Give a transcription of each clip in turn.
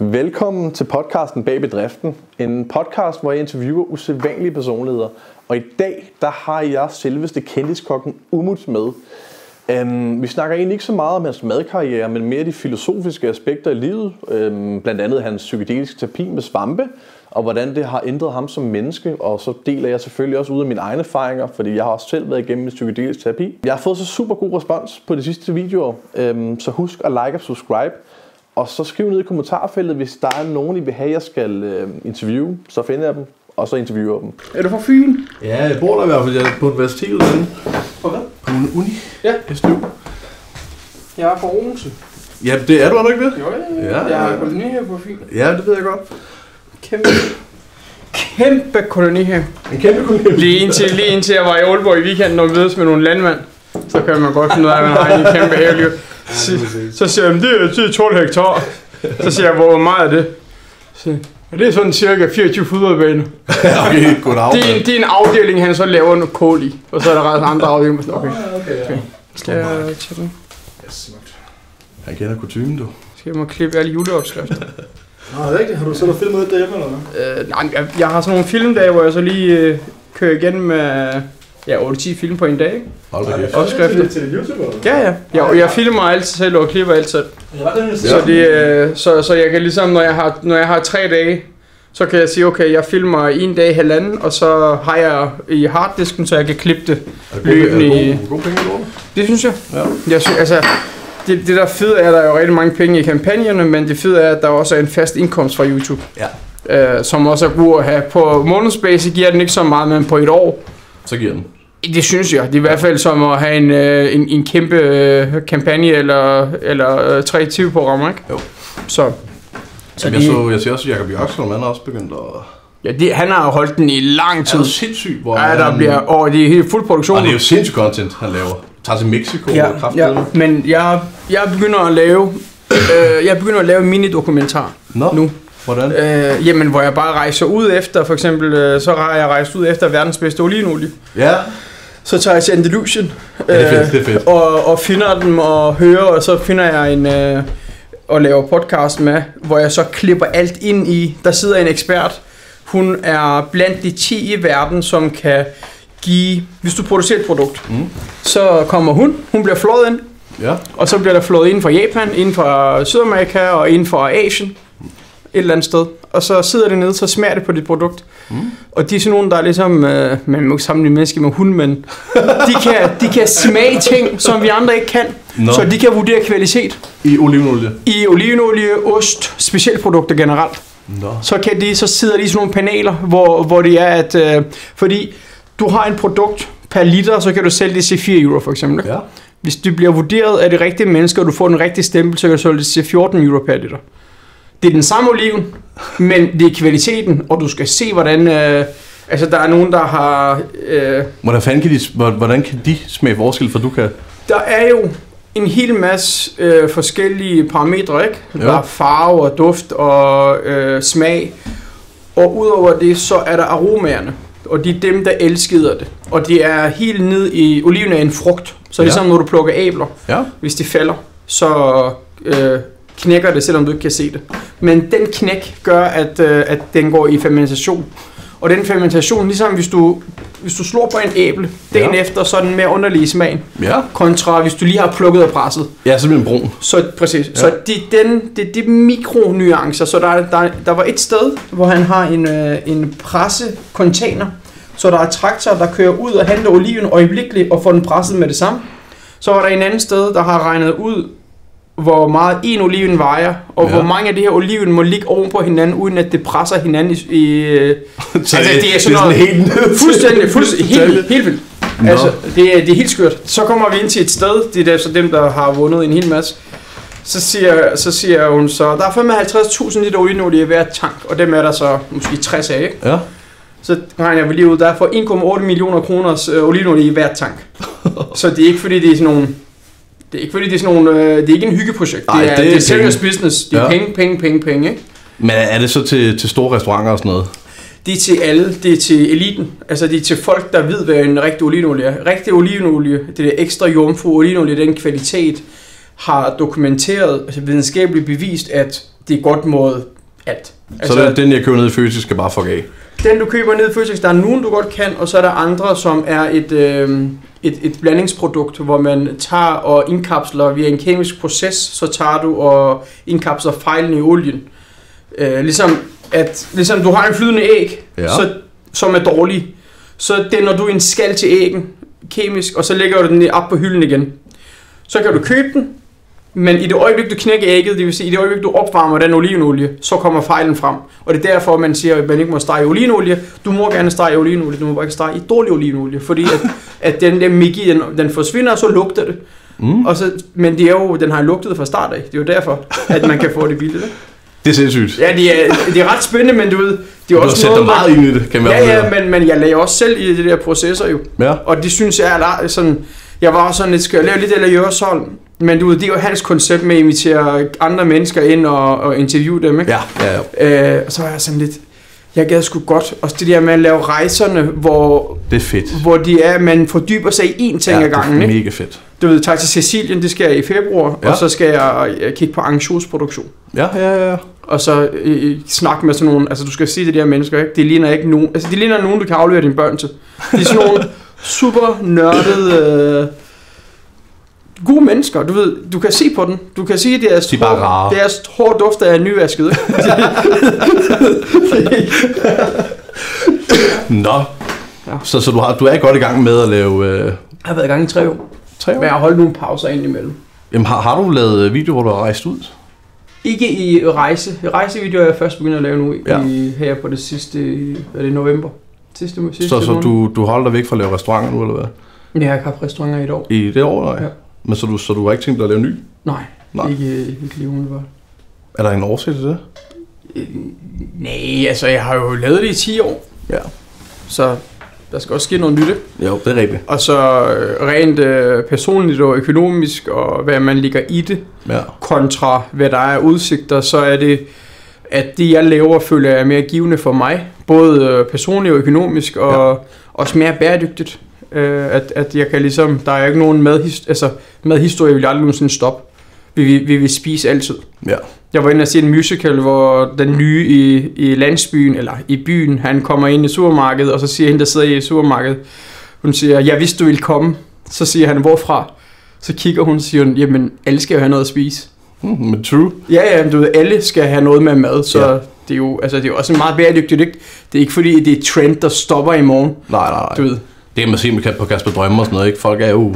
Velkommen til podcasten Bag Bedriften. En podcast, hvor jeg interviewer usædvanlige personligheder. Og i dag, der har jeg selveste kendiskokken Umut med. Um, vi snakker egentlig ikke så meget om hans madkarriere, men mere de filosofiske aspekter i livet. Um, blandt andet hans psykedeliske terapi med svampe, og hvordan det har ændret ham som menneske. Og så deler jeg selvfølgelig også ud af mine egne erfaringer, fordi jeg har også selv været igennem min psykedelisk terapi. Jeg har fået så super god respons på de sidste videoer, um, så husk at like og subscribe. Og så skriv ned i kommentarfeltet, hvis der er nogen, I vil have, jeg skal øh, interviewe. Så finder jeg dem, og så interviewer jeg dem. Er du fra Fyn? Ja, jeg bor der i hvert fald. Jeg er på universitetet derinde. På hvad? På en uni. Ja. SDU. Jeg er fra Odense. Ja, det er du, er du ikke det? Jo, ja, Ja, Jeg er koloni her på Fyn. Ja, det ved jeg godt. Kæmpe, kæmpe koloni her. En kæmpe kollega. Lige indtil, lige indtil jeg var i Aalborg i weekenden og mødes med nogle landmænd. Så kan man godt finde ud af, at man har en kæmpe haveliv. Så, så siger jeg, det er, det er 12 hektar. Så siger jeg, hvor meget er det? Så, jeg, "Ja, det er sådan cirka 24 fodboldbaner. okay, goddag. Det er, en, det er en afdeling, han så laver noget kål i. Og så er der ret andre afdelinger. Sådan, Okay, okay, ja. skal jeg tage den? Smukt. Han kender kutumen, du. Skal jeg må klippe alle juleopskrifter? Nå, er det rigtigt? Har du så filmet det derhjemme, eller hvad? Øh, nej, jeg, jeg har sådan nogle filmdage, hvor jeg så lige øh, kører igen med ja, 8-10 film på en dag. ikke? Hold da kæft. Opskrifter. Til, til YouTube, eller? Ja, ja. Jeg, og jeg filmer altid selv og klipper alt selv. Jeg var den, jeg Så, det, øh, så, så jeg kan ligesom, når jeg, har, når jeg har tre dage, så kan jeg sige, okay, jeg filmer en dag, halvanden, og så har jeg i harddisken, så jeg kan klippe det. Er det gode, er Løbende i- det gode, gode penge, du Det synes jeg. Ja. Jeg synes, altså, det, det der fede er, at der er jo rigtig mange penge i kampagnerne, men det fede er, at der også er en fast indkomst fra YouTube. Ja. Øh, som også er god at have. På månedsbasis giver den ikke så meget, men på et år, Så giver den. Det synes jeg. Det er i hvert fald som at have en, øh, en, en kæmpe øh, kampagne eller, eller øh, tre TV-programmer, ikke? Jo. Så, så Jamen, jeg, så, jeg ser også, at Jacob Jørgensen, han har også begyndt at... ja, det, han har jo holdt den i lang Er tid. du sindssyg, hvor Ja, der han... bliver, åh, det er helt fuld produktion. Og det er jo sindssygt content, han laver. Tager til Mexico ja, og ja, men jeg, jeg begynder at lave øh, jeg begynder at lave en mini-dokumentar Nå, nu. hvordan? Øh, jamen, hvor jeg bare rejser ud efter, for eksempel, øh, så har jeg rejst ud efter verdens bedste olivenolie. Ja, Så tager jeg til Andalusien. ja det er fedt, det er fedt. og, og finder dem og hører, og så finder jeg en øh, og laver podcast med, hvor jeg så klipper alt ind i. Der sidder en ekspert. Hun er blandt de 10 i verden, som kan give, hvis du producerer et produkt, Mm. så kommer hun, hun bliver flået ind, Ja, og så bliver der flået ind fra Japan, ind fra Sydamerika og ind fra Asien, et eller andet sted. Og så sidder det nede, så smager det på dit produkt. Mm. Og de er sådan nogle, der er ligesom, øh, man må ikke sammenligne mennesker med hund, men de kan, de kan smage ting, som vi andre ikke kan. Nå. Så de kan vurdere kvalitet i olivenolie. i olivenolie, ost, specialprodukter generelt. Nå. Så, kan de, så sidder de i sådan nogle paneler, hvor, hvor det er, at øh, fordi du har en produkt per liter, så kan du sælge det til 4 euro for eksempel. Ja. Hvis det bliver vurderet af det rigtige mennesker, og du får den rigtige stempel, så kan du sælge det til 14 euro per liter. Det er den samme oliven, men det er kvaliteten, og du skal se, hvordan... Øh, altså, der er nogen, der har... Øh, Hvordan, fanden kan de, hvordan kan de smage forskel, for du kan... der er jo en hel masse øh, forskellige parametre, ikke? Ja. Der er farve og duft og øh, smag. Og udover det, så er der aromaerne. Og de er dem, der elsker det. Og det er helt ned i... Oliven er en frugt. Så Ja. ligesom når du plukker æbler, Ja. hvis de falder, så øh, knækker det, selvom du ikke kan se det. Men den knæk gør, at, øh, at den går i fermentation. Og den fermentation, ligesom hvis du, hvis du slår på en æble, dagen Ja. efter, så er den mere underlig i smagen. Ja. Kontra hvis du lige har plukket og presset. Ja, simpelthen brun. Så præcis. Ja. Så det er den, det, er de mikronyancer. Så der, er- der, der var et sted, hvor han har en, øh, en pressecontainer. Så der er traktorer, der kører ud og henter oliven øjeblikkeligt og får den presset med det samme. Så var der en anden sted, der har regnet ud, hvor meget en oliven vejer, og Ja. hvor mange af de her oliven må ligge oven på hinanden, uden at det presser hinanden i... i øh, Så Altså, det er sådan sådan noget- helt ned til- fuldstændig, fuldstændig, detalje. helt, helt vildt. Nå. Altså, det, er, det er helt skørt. Så kommer vi ind til et sted, det er så dem, der har vundet en hel masse. Så siger, så siger hun så, der er 55.000 liter olivenolie i hver tank, og dem er der så måske 60 af, ikke? Ja. Så regner jeg lige ud, der er for 1,8 millioner kroners øh, olivenolie i hver tank. så det er ikke fordi, det er sådan nogle... Det er ikke fordi, det er sådan nogle... Øh, det er ikke en hyggeprojekt. Ej, det er, det er det er serious penge. business. Det er Ja. penge, penge, penge, penge, ikke? Men er det så til, til store restauranter og sådan noget? Det er til alle. Det er til eliten. Altså, det er til folk, der ved, hvad en rigtig olivenolie er. Rigtig olivenolie, det er ekstra jomfru olivenolie, den kvalitet, har dokumenteret, altså videnskabeligt bevist, at det er godt mod alt. Altså, så den, den, jeg køber ned i Føtex, skal bare fuck af. Den du køber ned i Føtex, der er nogen du godt kan, og så er der andre, som er et, øh, et, et blandingsprodukt, hvor man tager og indkapsler via en kemisk proces, så tager du og indkapsler fejlen i olien. Øh, ligesom, at, ligesom du har en flydende æg, Ja. så, som er dårlig, så dender du en skal til æggen kemisk, og så lægger du den op på hylden igen. Så kan du købe den, men i det øjeblik, du knækker ægget, det vil sige, i det øjeblik, du opvarmer den olivenolie, så kommer fejlen frem. Og det er derfor, man siger, at man ikke må stege i olivenolie. Du må gerne stege i olivenolie, du må bare ikke stege i dårlig olivenolie, fordi at, at den der migi, den, den forsvinder, og så lugter det. Mm. Og så, men det er jo, den har lugtet fra start af. Det er jo derfor, at man kan få det billigt. Det er sindssygt. Ja, det er, det er ret spændende, men du ved, det er Du har også sat dig meget ind i det, kan man Ja, ja, men, men jeg lagde også selv i det der processer jo. Ja. Og det synes jeg er sådan... Jeg var også sådan lidt, skal jeg lave lidt eller Jørsholm? Men du ved, det er jo hans koncept med at invitere andre mennesker ind og, og interviewe dem, ikke? Ja, ja, ja. Øh, og så var jeg sådan lidt... Jeg gad sgu godt. Også det der med at lave rejserne, hvor, Det er fedt. hvor de er, man fordyber sig i én ting ja, ad gangen, det er mega fedt. Du ved, tager til Sicilien, det skal jeg i februar, Ja. og så skal jeg øh, kigge på anchosproduktion. Ja, ja, ja. Og så øh, snakke med sådan nogle, altså du skal sige til de her mennesker, ikke? Det ligner ikke nogen, altså det ligner nogen, du kan aflevere dine børn til. De er sådan nogle super nørdede, øh, gode mennesker, du ved, du kan se på dem, du kan sige, at deres, De er bare rare. deres hår dufter af nyvasket? Nå. Ja. Så, så du, har, du er godt i gang med at lave... Øh, Jeg har været i gang i tre år, tre men jeg har holdt nogle pauser ind imellem. Jamen, har, har du lavet video, hvor du har rejst ud? Ikke i rejse. Rejsevideoer er jeg først begyndt at lave nu Ja. i, her på det sidste, er det november? Sidste, sidste Så, så måned. du, du holder dig væk fra at lave restauranter nu, eller hvad? Jeg har ikke haft restauranter i et år. I det år, nej? Ja. Men så du, så du har ikke tænkt dig at lave ny? Nej, Nej. Ikke, ikke lige umiddelbart. Er der en årsag til det? Øh, Nej, altså jeg har jo lavet det i 10 år. Ja. Så der skal også ske noget nyt. Jo, det er rigtigt. Og så øh, rent øh, personligt og økonomisk, og hvad man ligger i det, Ja. kontra hvad der er udsigter, så er det, at det jeg laver, føler jeg er mere givende for mig. Både øh, personligt og økonomisk, og ja. også mere bæredygtigt. Øh, at, at jeg kan ligesom, der er ikke nogen madhis, altså, madhistorie, vil jeg aldrig nogensinde stoppe. Vi, vi, vi vil spise altid. Ja. Jeg var inde og se en musical, hvor den nye i, i landsbyen, eller i byen, han kommer ind i supermarkedet, og så siger hende, der sidder i supermarkedet, hun siger, jeg vidste, du ville komme. Så siger han, hvorfra? Så kigger hun og siger, jamen, alle skal jo have noget at spise. Hmm, men true. Ja, ja, men du ved, alle skal have noget med mad, så Ja. det, er jo, altså, det er jo også en meget bæredygtigt, ikke? Det er ikke fordi, det er trend, der stopper i morgen, Nej, nej, nej. du ved. Det kan man se på Kasper Drømme og sådan noget, ikke? Folk er jo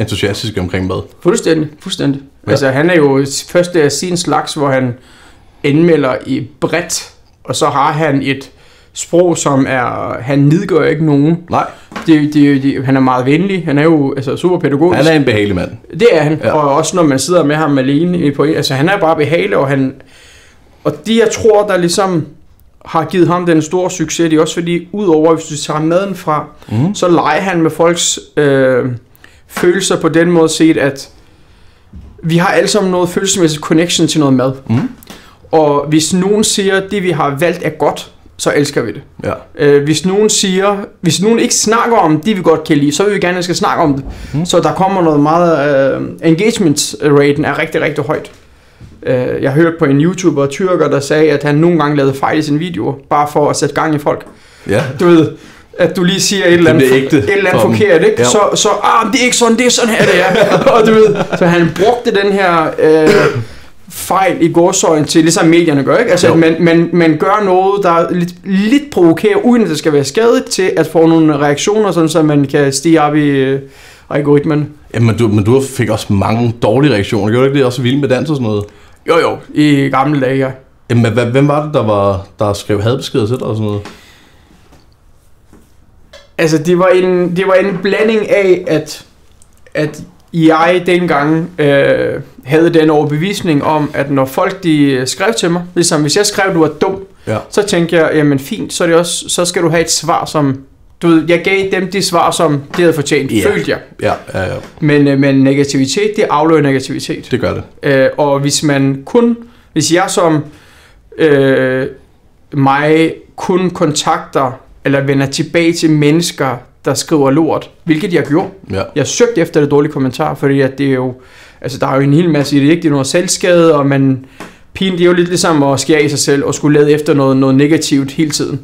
entusiastiske omkring mad. Fuldstændig, fuldstændig. Ja. Altså, han er jo første af sin slags, hvor han indmelder i bredt, og så har han et sprog, som er, han nedgør ikke nogen. Nej, Det, det, det, han er meget venlig, han er jo altså, super pædagogisk. han er en behagelig mand. Det er han, Ja. og også når man sidder med ham alene på altså han er bare behagelig, og han, og de jeg tror, der ligesom har givet ham den store succes, det er også fordi, udover hvis du tager maden fra, Mm. så leger han med folks øh, følelser på den måde set, at vi har alle sammen noget følelsesmæssigt connection til noget mad. Mm. Og hvis nogen siger, at det vi har valgt er godt, så elsker vi det. Ja. Øh, hvis nogen siger, hvis nogen ikke snakker om det, vi godt kan lide, så vil vi gerne, at jeg skal snakke om det. Mm. Så der kommer noget meget, uh, engagement raten er rigtig, rigtig højt. Uh, jeg har hørt på en YouTuber, tyrker, der sagde, at han nogle gange lavede fejl i sine videoer, bare for at sætte gang i folk. Ja. Du ved, at du lige siger et eller andet, ægte et eller andet forkert, ikke? Ja. Så, så ah, det er ikke sådan, det er sådan her, det er. og du ved, så han brugte den her øh, fejl i gårsøjen til, ligesom medierne gør, ikke? Altså, Jo. at man, man, man gør noget, der er lidt, lidt provokerer, uden at det skal være skadeligt, til at få nogle reaktioner, sådan, så man kan stige op i øh, algoritmen. Jamen, du, men du fik også mange dårlige reaktioner. Gjorde du ikke det også vildt med dans og sådan noget? Jo, jo, i gamle dage, ja. Jamen, hvem var det, der, var, der skrev hadbeskeder til dig og sådan noget? Altså, det var en, det var en blanding af, at, at jeg dengang øh, havde den overbevisning om, at når folk de skrev til mig, ligesom hvis jeg skrev, du er dum, Ja. så tænkte jeg, jamen fint, så, er det også, så skal du have et svar, som, du ved, jeg gav dem de svar, som de havde fortjent, yeah. følte jeg. Ja, ja, ja. Men, øh, men negativitet, det afløser negativitet. Det gør det. Øh, og hvis man kun, hvis jeg som øh, mig kun kontakter eller vender tilbage til mennesker, der skriver lort, hvilket jeg gjorde. Ja. Jeg søgte efter det dårlige kommentar, fordi at det er jo, altså der er jo en hel masse i det, ikke? Det er noget selvskade, og man pigen, det er jo lidt ligesom at skære i sig selv og skulle lede efter noget, noget negativt hele tiden.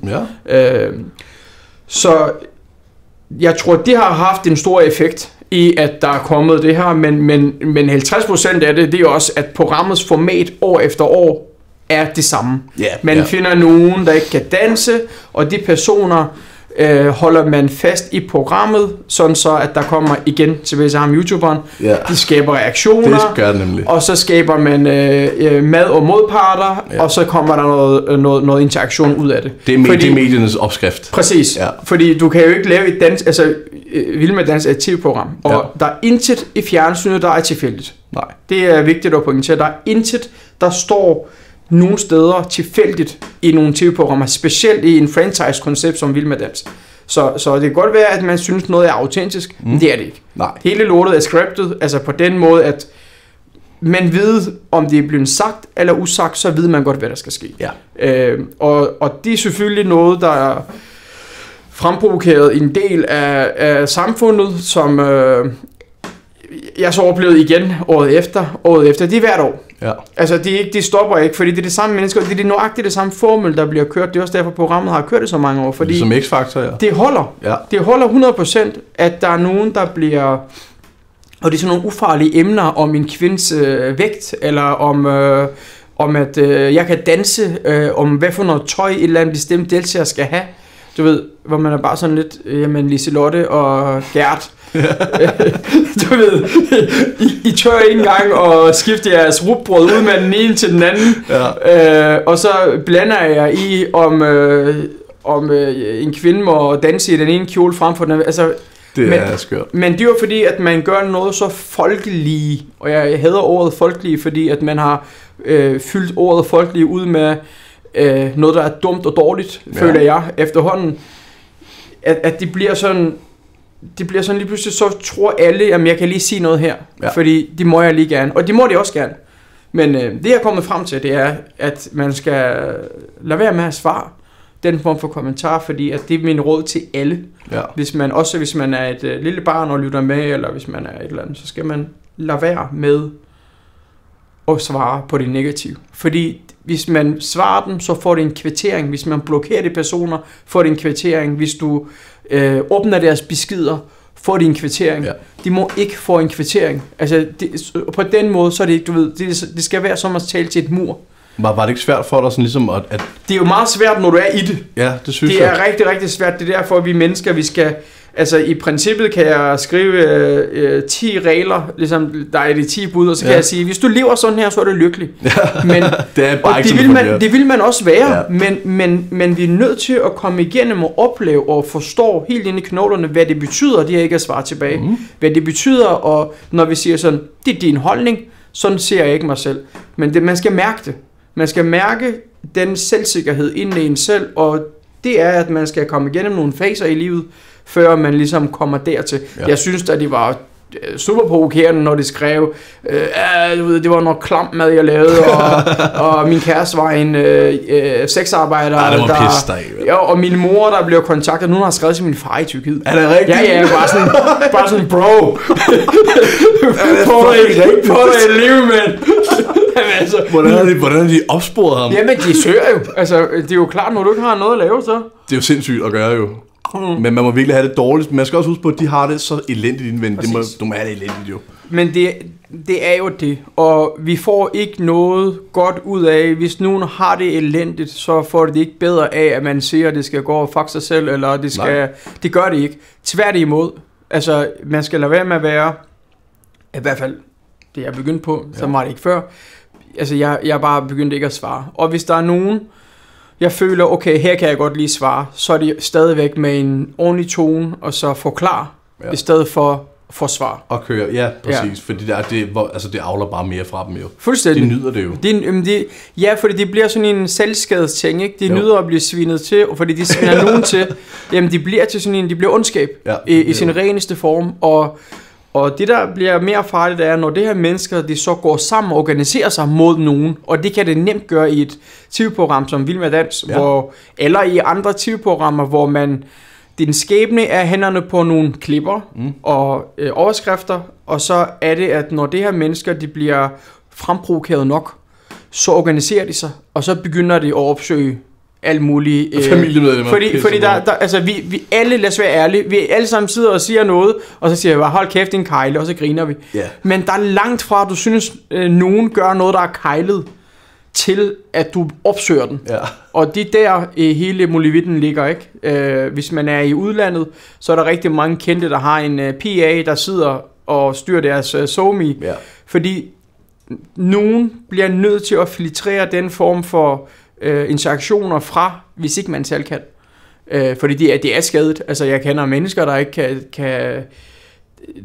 Ja. Øh, så jeg tror, det har haft en stor effekt i, at der er kommet det her, men, men, men 50% af det, det er også, at programmets format år efter år er det samme. Ja, Man ja. finder nogen, der ikke kan danse, og de personer øh, holder man fast i programmet, sådan så, at der kommer igen tilbage til ham, YouTuberen. Ja. De skaber reaktioner. Det gør det nemlig. Og så skaber man øh, øh, mad og modparter, Ja. og så kommer der noget, øh, noget, noget interaktion ud af det. Det er, med, Fordi- det er mediernes opskrift. Præcis, Ja. fordi du kan jo ikke lave et dans, altså øh, Vild med Dans er et tv-program, og ja. der er intet i fjernsynet, der er tilfældigt. Nej. Det er vigtigt at pointere. Der er intet, der står nogle steder tilfældigt i nogle tv-programmer, specielt i en franchise-koncept som Vild med Dans. Så, så det kan godt være, at man synes, noget er autentisk, mm. men det er det ikke. Nej. Hele lortet er scriptet, altså på den måde, at man ved, om det er blevet sagt eller usagt, så ved man godt, hvad der skal ske. Ja. Øh, og, og det er selvfølgelig noget, der er fremprovokeret en del af, af samfundet, som øh, jeg så oplevede igen året efter. Året efter, det er hvert år. Ja. Altså, det, ikke, det stopper ikke, fordi det er det samme mennesker, det er det nøjagtigt det samme formel, der bliver kørt. Det er også derfor, programmet har kørt det så mange år, fordi Som X-Factor, ja. det holder. Ja. Det holder 100%, at der er nogen, der bliver... Og det er sådan nogle ufarlige emner om en kvindes øh, vægt, eller om, øh, om at øh, jeg kan danse, øh, om hvad for noget tøj et eller andet bestemt deltager skal have. Du ved, hvor man er bare sådan lidt, øh, jamen Liselotte og Gert. du ved, I, I tør ikke engang at skifte jeres rugbrød ud med den ene til den anden. Ja. Øh, og så blander jeg i, om, øh, om øh, en kvinde må danse i den ene kjole frem for den anden. Altså, Det Men- er skørt. men det er jo fordi, at man gør noget så folkelige, og jeg hader ordet folkelige, fordi at man har øh, fyldt ordet folkelige ud med øh, noget, der er dumt og dårligt, Ja. ja. føler jeg efterhånden. At, at det bliver sådan, det bliver sådan lige pludselig, så tror alle, at jeg kan lige sige noget her, Ja. fordi det må jeg lige gerne, og det må de også gerne. Men øh, det jeg er kommet frem til, det er, at man skal lade være med at svare den form for kommentar, fordi at det er min råd til alle. Ja. Hvis man, også hvis man er et øh, lille barn og lytter med, eller hvis man er et eller andet, så skal man lade være med at svare på det negative. Fordi hvis man svarer dem, så får det en kvittering. Hvis man blokerer de personer, får det en kvittering. Hvis du øh, åbner deres beskeder, får de en kvittering. Ja. De må ikke få en kvittering. Altså, det, på den måde, så er det ikke, du ved, det, det skal være som at tale til et mur. Var, var det ikke svært for dig sådan ligesom at, at Det er jo meget svært, når du er i det. ja, det synes Det jeg. er rigtig, rigtig svært. Det er derfor, at vi mennesker, vi skal... Altså, i princippet kan jeg skrive øh, øh, 10 regler, ligesom der er de 10 bud, og så kan Ja. jeg sige, hvis du lever sådan her, så er du lykkelig. Men, det er bare og ikke det vil, man, det vil man også være, Ja. men, men, men vi er nødt til at komme igennem og opleve og forstå helt ind i knoglerne, hvad det betyder, det her ikke at svare tilbage. Mm. Hvad det betyder, og når vi siger sådan, det er din holdning, sådan ser jeg ikke mig selv. Men det, man skal mærke det. Man skal mærke den selvsikkerhed inden i en selv, og det er, at man skal komme igennem nogle faser i livet, før man ligesom kommer dertil. Ja. Jeg synes, at det var øh, super provokerende, når de skrev, øh, "Ah, du ved, det var noget klam mad, jeg lavede, og, og min kæreste var en øh, øh, sexarbejder. Ej, det var der, pisse dig. Ja, og min mor, der blev kontaktet, nu har skrevet til min far i Tyrkiet. Er det rigtigt? Ja, ja, bare sådan, bare sådan, bro. Få dig, et liv, mand. Jamen, altså, Hvordan har de, hvordan har de opsporet ham? Jamen, de søger jo. Altså, det er jo klart, når du ikke har noget at lave, så. Det er jo sindssygt at gøre jo. Men man må virkelig have det dårligt. Man skal også huske på, at de har det så elendigt indvendigt. Det må, du må have det elendigt jo. Men det, det er jo det, og vi får ikke noget godt ud af, hvis nogen har det elendigt, så får det ikke bedre af, at man siger, at det skal gå og fuck sig selv, eller det skal, Nej. det gør det ikke. Tværtimod, altså man skal lade være med at være, i hvert fald det jeg er begyndt på, så Ja. var det ikke før, altså jeg, jeg er bare begyndt ikke at svare. Og hvis der er nogen, jeg føler, okay, her kan jeg godt lige svare, så er det stadigvæk med en ordentlig tone, og så forklare, Ja. i stedet for forsvar. Og køre, ja, præcis. Ja. Fordi det, er, det, hvor, altså, det avler bare mere fra dem jo. Fuldstændig. De nyder det jo. Det, en- øhm, det, ja, fordi det bliver sådan en selvskadesting, ikke? De Jo. nyder at blive svinet til, og fordi de sviner nogen til, jamen de bliver til sådan en, de bliver ondskab Ja, i, i sin reneste form, og, og det der bliver mere farligt er, når det her mennesker, de så går sammen og organiserer sig mod nogen, og det kan det nemt gøre i et tv-program som Vild med Dans, Ja. hvor, eller i andre tv-programmer, hvor man, din skæbne er hænderne på nogle klipper Mm. og øh, overskrifter, og så er det, at når det her mennesker, de bliver fremprovokeret nok, så organiserer de sig, og så begynder de at opsøge alt muligt. Øh, Familiemedlemmer. Fordi, fordi der, der, altså vi, vi alle, lad os være ærlige, vi alle sammen sidder og siger noget, og så siger jeg bare, hold kæft, din kejle, og så griner vi. Ja. Men der er langt fra, at du synes, øh, nogen gør noget, der er kejlet, til at du opsøger den. Ja. Og det er der øh, hele Molevitten ligger, ikke? Øh, hvis man er i udlandet, så er der rigtig mange kendte, der har en øh, PA, der sidder og styrer deres øh, somi. Ja. Fordi nogen bliver nødt til at filtrere den form for øh, interaktioner fra, hvis ikke man selv kan. Øh, fordi det er, det er skadet. Altså, jeg kender mennesker, der ikke kan... kan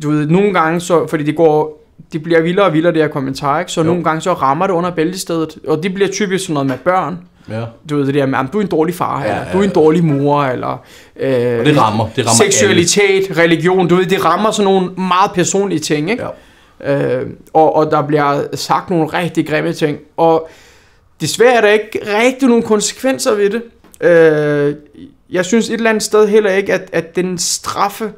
du ved, nogle gange, så, fordi det går det bliver vildere og vildere, det her kommentar, ikke? Så jo. nogle gange så rammer det under bæltestedet, og det bliver typisk sådan noget med børn. Ja. Du ved det der med, du er en dårlig far, Ja, eller ja, du er en dårlig mor, eller øh, Og det rammer. Det rammer seksualitet, alle. religion, du ved, det rammer sådan nogle meget personlige ting, ikke? Ja. Øh, og, og der bliver sagt nogle rigtig grimme ting, og desværre er der ikke rigtig nogen konsekvenser ved det. Øh, jeg synes et eller andet sted heller ikke, at, at den straffe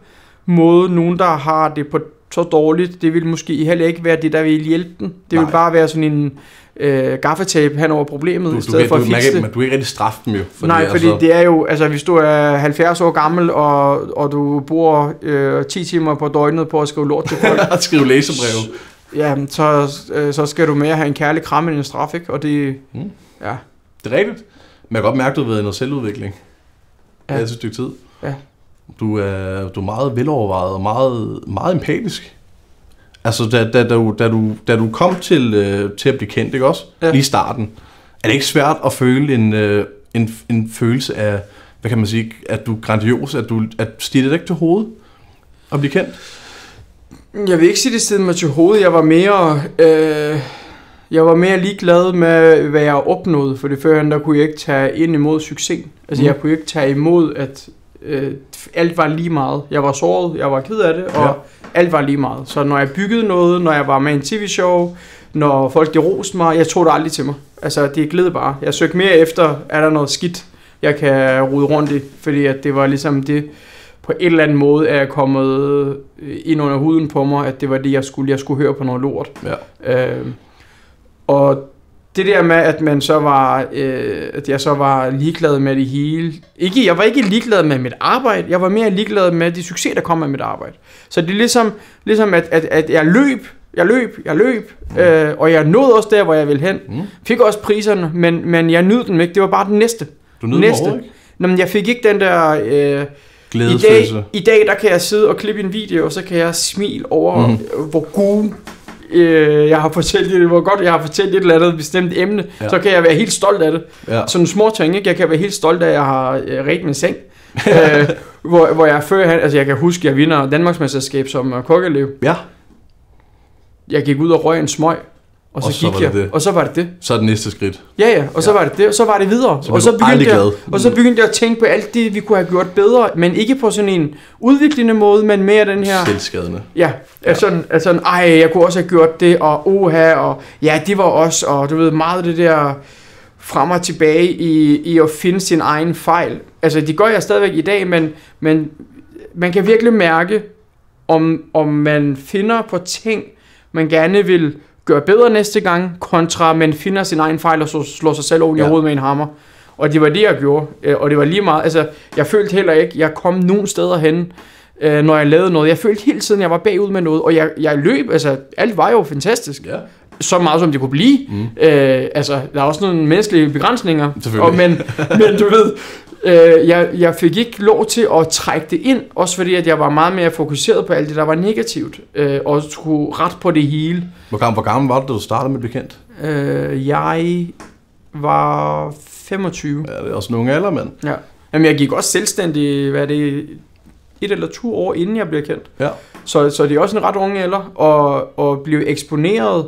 måde, nogen der har det på så dårligt, det vil måske heller ikke være det, der vil hjælpe den. Det Nej. vil bare være sådan en øh, gaffetape hen over problemet, Du, i stedet du, for at du, fikse det. du kan ikke rigtig straffe dem jo. Fordi Nej, fordi altså, det er jo, altså hvis du er 70 år gammel, og, og du bor øh, 10 timer på døgnet på at skrive lort til folk, at skrive læsebreve. Ja, så, øh, så skal du mere have en kærlig kram end en straf, ikke? Og det, Mm. ja, Det er rigtigt. Men jeg kan godt mærke, at du har været i noget selvudvikling. Ja. Det er et stykke tid. Ja. Du er, du er meget velovervejet og meget, meget empatisk. Altså, da, da, da, du, da, du, da du kom til, øh, til at blive kendt, ikke også? Ja. Lige i starten. Er det ikke svært at føle en, øh, en, en følelse af, hvad kan man sige, at du er grandios, at du at stiger det ikke til hovedet at blive kendt? Jeg vil ikke sige det siden mig til hovedet. Jeg var mere, øh, jeg var mere ligeglad med, hvad jeg opnåede. For det førhen, der kunne jeg ikke tage ind imod succes. Altså, Mm. jeg kunne ikke tage imod, at øh, alt var lige meget. Jeg var såret, jeg var ked af det, og Ja. ja. alt var lige meget. Så når jeg byggede noget, når jeg var med i en tv-show, når folk de roste mig, jeg tog det aldrig til mig. Altså, det gled bare. Jeg søgte mere efter, er der noget skidt, jeg kan rode rundt i. Fordi at det var ligesom det, på en eller anden måde er jeg kommet øh, ind under huden på mig, at det var det, jeg skulle. Jeg skulle høre på noget lort. Ja. Øh, og det der med, at man så var, øh, at jeg så var ligeglad med det hele. Ikke, jeg var ikke ligeglad med mit arbejde, jeg var mere ligeglad med de succes, der kom med mit arbejde. Så det er ligesom, ligesom at, at, at jeg løb, jeg løb, jeg løb, øh, og jeg nåede også der, hvor jeg ville hen. Mm. Fik også priserne, men, men jeg nød dem ikke. Det var bare den næste. Du nyder Næste. ikke? Nå, men jeg fik ikke den der... Øh, i, dag, Glædesfølelse. I dag, der kan jeg sidde og klippe en video, og så kan jeg smile over, mm. hvor gode øh, jeg har fortalt, hvor godt jeg har fortalt et eller andet bestemt emne, Ja. så kan jeg være helt stolt af det. Ja. Sådan små ting, ikke? Jeg kan være helt stolt af, at jeg har øh, ret min seng. øh, hvor, hvor jeg før, altså jeg kan huske, at jeg vinder Danmarksmesterskab som kokkelev. ja. Jeg gik ud og røg en smøg, og så, Og så gik var jeg, det det. og så var det det. Så er det næste skridt. Ja, ja, og så Ja. var det det, og så var det videre. Så og, så begyndte jeg, og så begyndte jeg at tænke på alt det, vi kunne have gjort bedre, men ikke på sådan en udviklende måde, men mere den her... Selvskadende. Ja, ja. Sådan, altså, sådan, ej, jeg kunne også have gjort det, og oha, og ja, det var os, og du ved, meget det der frem og tilbage i, i at finde sin egen fejl. Altså, det gør jeg stadigvæk i dag, men, men man kan virkelig mærke, om, om man finder på ting, man gerne vil gøre bedre næste gang, kontra man finder sin egen fejl og så slår sig selv oven i Ja. hovedet med en hammer. Og det var det, jeg gjorde. Øh, Og det var lige meget, altså, jeg følte heller ikke, jeg kom nogen steder hen, øh, når jeg lavede noget. Jeg følte hele tiden, jeg var bagud med noget, og jeg, jeg løb, altså, alt var jo fantastisk. Ja. Så meget, som det kunne blive. Mm. Øh, altså, der er også nogle menneskelige begrænsninger. Og, men, men du ved, øh, jeg, jeg fik ikke lov til at trække det ind, også fordi, at jeg var meget mere fokuseret på alt det, der var negativt, øh, og skulle ret på det hele. Hvor gammel, hvor gammel var du, da du startede med at blive kendt? Øh, jeg var 25. Ja, det er også nogle alder, mand. Ja. Jamen, jeg gik også selvstændig, hvad er det, et eller to år inden jeg blev kendt. Ja. Så, så det er også en ret unge alder, og, og blive eksponeret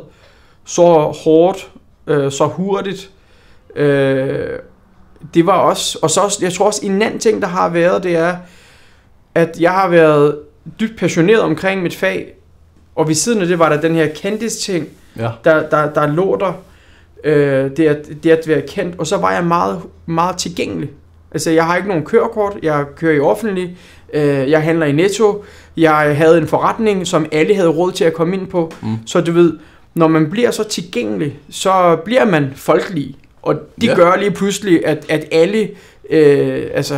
så hårdt, øh, så hurtigt. Øh, det var også, og så også, jeg tror også en anden ting, der har været, det er, at jeg har været dybt passioneret omkring mit fag, og ved siden af det var der den her kendtis ting, Ja. der, der, der lå der, øh, det, at, det at være kendt, og så var jeg meget, meget tilgængelig. Altså, jeg har ikke nogen kørekort, jeg kører i offentlig, øh, jeg handler i Netto, jeg havde en forretning, som alle havde råd til at komme ind på, Mm. så du ved, når man bliver så tilgængelig, så bliver man folkelig. Og det Ja. gør lige pludselig, at, at alle, øh, altså,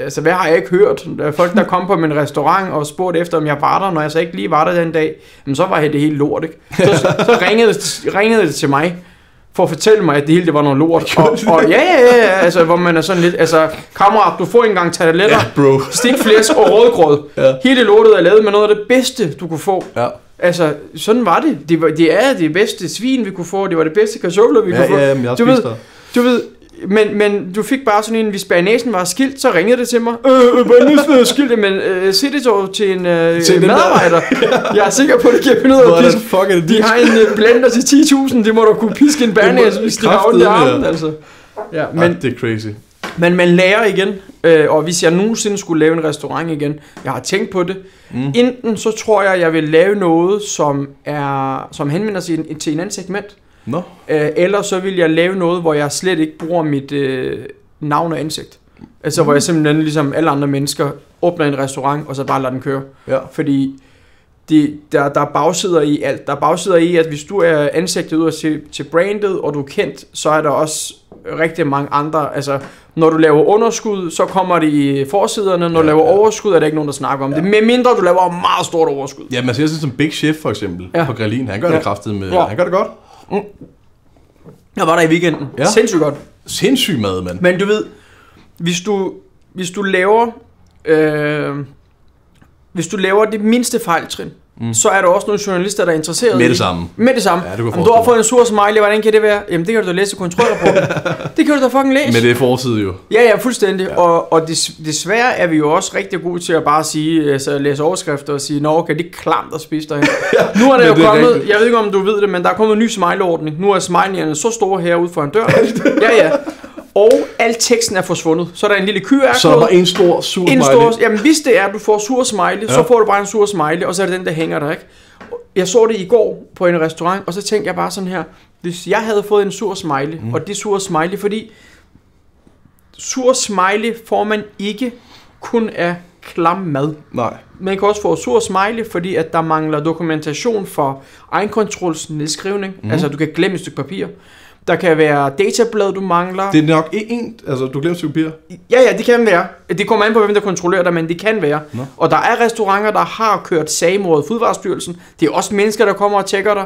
altså hvad har jeg ikke hørt? Der er folk, der kom på min restaurant og spurgte efter, om jeg var der, når jeg så ikke lige var der den dag, jamen, så var det helt lort, ikke? Så, så ringede, ringede det til mig, for at fortælle mig, at det hele det var noget lort. Og, og ja, ja, ja, altså, hvor man er sådan lidt, altså, kammerat, du får en gang tarteletter, Ja, bro. stikflæsk og rødgrød. Ja. Hele lortet er lavet med noget af det bedste, du kunne få. Ja. Altså, sådan var det. Det, var, det er det bedste svin, vi kunne få. Det var det bedste kartofler, vi Ja, kunne få. ja, men jeg Du ved-. Du ved, men, men du fik bare sådan en, hvis bagnæsen var skilt, så ringede det til mig. Øh, øh bagnæsen er skilt, men øh, sig det dog til en øh, Til medarbejder. Jeg er sikker på, at det kan finde ud af at piske. fuck er det De har en øh, blender til 10.000, det må du kunne piske en bagnæs, hvis de har ondt i armen, ja. altså. Ja, Men, men, det er crazy. Men man lærer igen, øh, og hvis jeg nogensinde skulle lave en restaurant igen, jeg har tænkt på det, mm. enten så tror jeg, jeg vil lave noget, som, er, som henvender sig til en- til en anden segment, Nå, øh, eller så vil jeg lave noget, hvor jeg slet ikke bruger mit øh, navn og ansigt. Altså hvor jeg simpelthen ligesom alle andre mennesker åbner en restaurant, og så bare lader den køre. ja. Fordi det, der, der er bagsider i alt. Der er bagsider i, at hvis du er ansigtet ud til, til brandet, og du er kendt, så er der også rigtig mange andre. Altså, når du laver underskud, så kommer det i forsiderne. Når du Ja, laver ja. overskud, er der ikke nogen, der snakker om det. Med mindre du laver meget stort overskud. Ja, man ser sådan som Big Chef for eksempel Ja. ja. på Grillin. Han gør Ja. det kraftigt med. Ja. Han gør det godt. Jeg var der i weekenden. Ja. Ja. Sindssygt godt. Sindssyg mad, mand. Men du ved, hvis du, hvis du laver... Øh, hvis du laver det mindste fejltrin, mm. så er der også nogle journalister, der er interesseret Med i det samme. Med det samme. Ja, det Om du har fået en sur smiley, hvordan kan det være? Jamen, det kan du da læse i kontrolrapporten. det kan du da fucking læse. Men det er forside jo. Ja, ja, fuldstændig. Ja. Og, og des, desværre er vi jo også rigtig gode til at bare sige, altså læse overskrifter og sige, nå okay, det er klamt at spise derhen. nu er der jo det er kommet, rigtigt. jeg ved ikke om du ved det, men der er kommet en ny smiley-ordning. Nu er smileyerne så store herude foran døren. ja, ja. Og al teksten er forsvundet. Så er der en lille QR-kode. Så er der en stor sur En smiley. stor, jamen hvis det er, at du får sur smiley, ja. så får du bare en sur smiley, og så er det den, der hænger der, ikke? Jeg så det i går på en restaurant, og så tænkte jeg bare sådan her, hvis jeg havde fået en sur smiley, mm. og det sur smiley, fordi sur smiley får man ikke kun af klam mad. Nej. Man kan også få sur smiley, fordi at der mangler dokumentation for egenkontrols nedskrivning. Mm. Altså, du kan glemme et stykke papir. Der kan være datablad, du mangler. Det er nok ikke en, altså du glemte papir. Ja, ja, det kan være. Det kommer an på, hvem der kontrollerer dig, men det kan være. Nå. Og der er restauranter, der har kørt sag mod Fødevarestyrelsen. Det er også mennesker, der kommer og tjekker dig.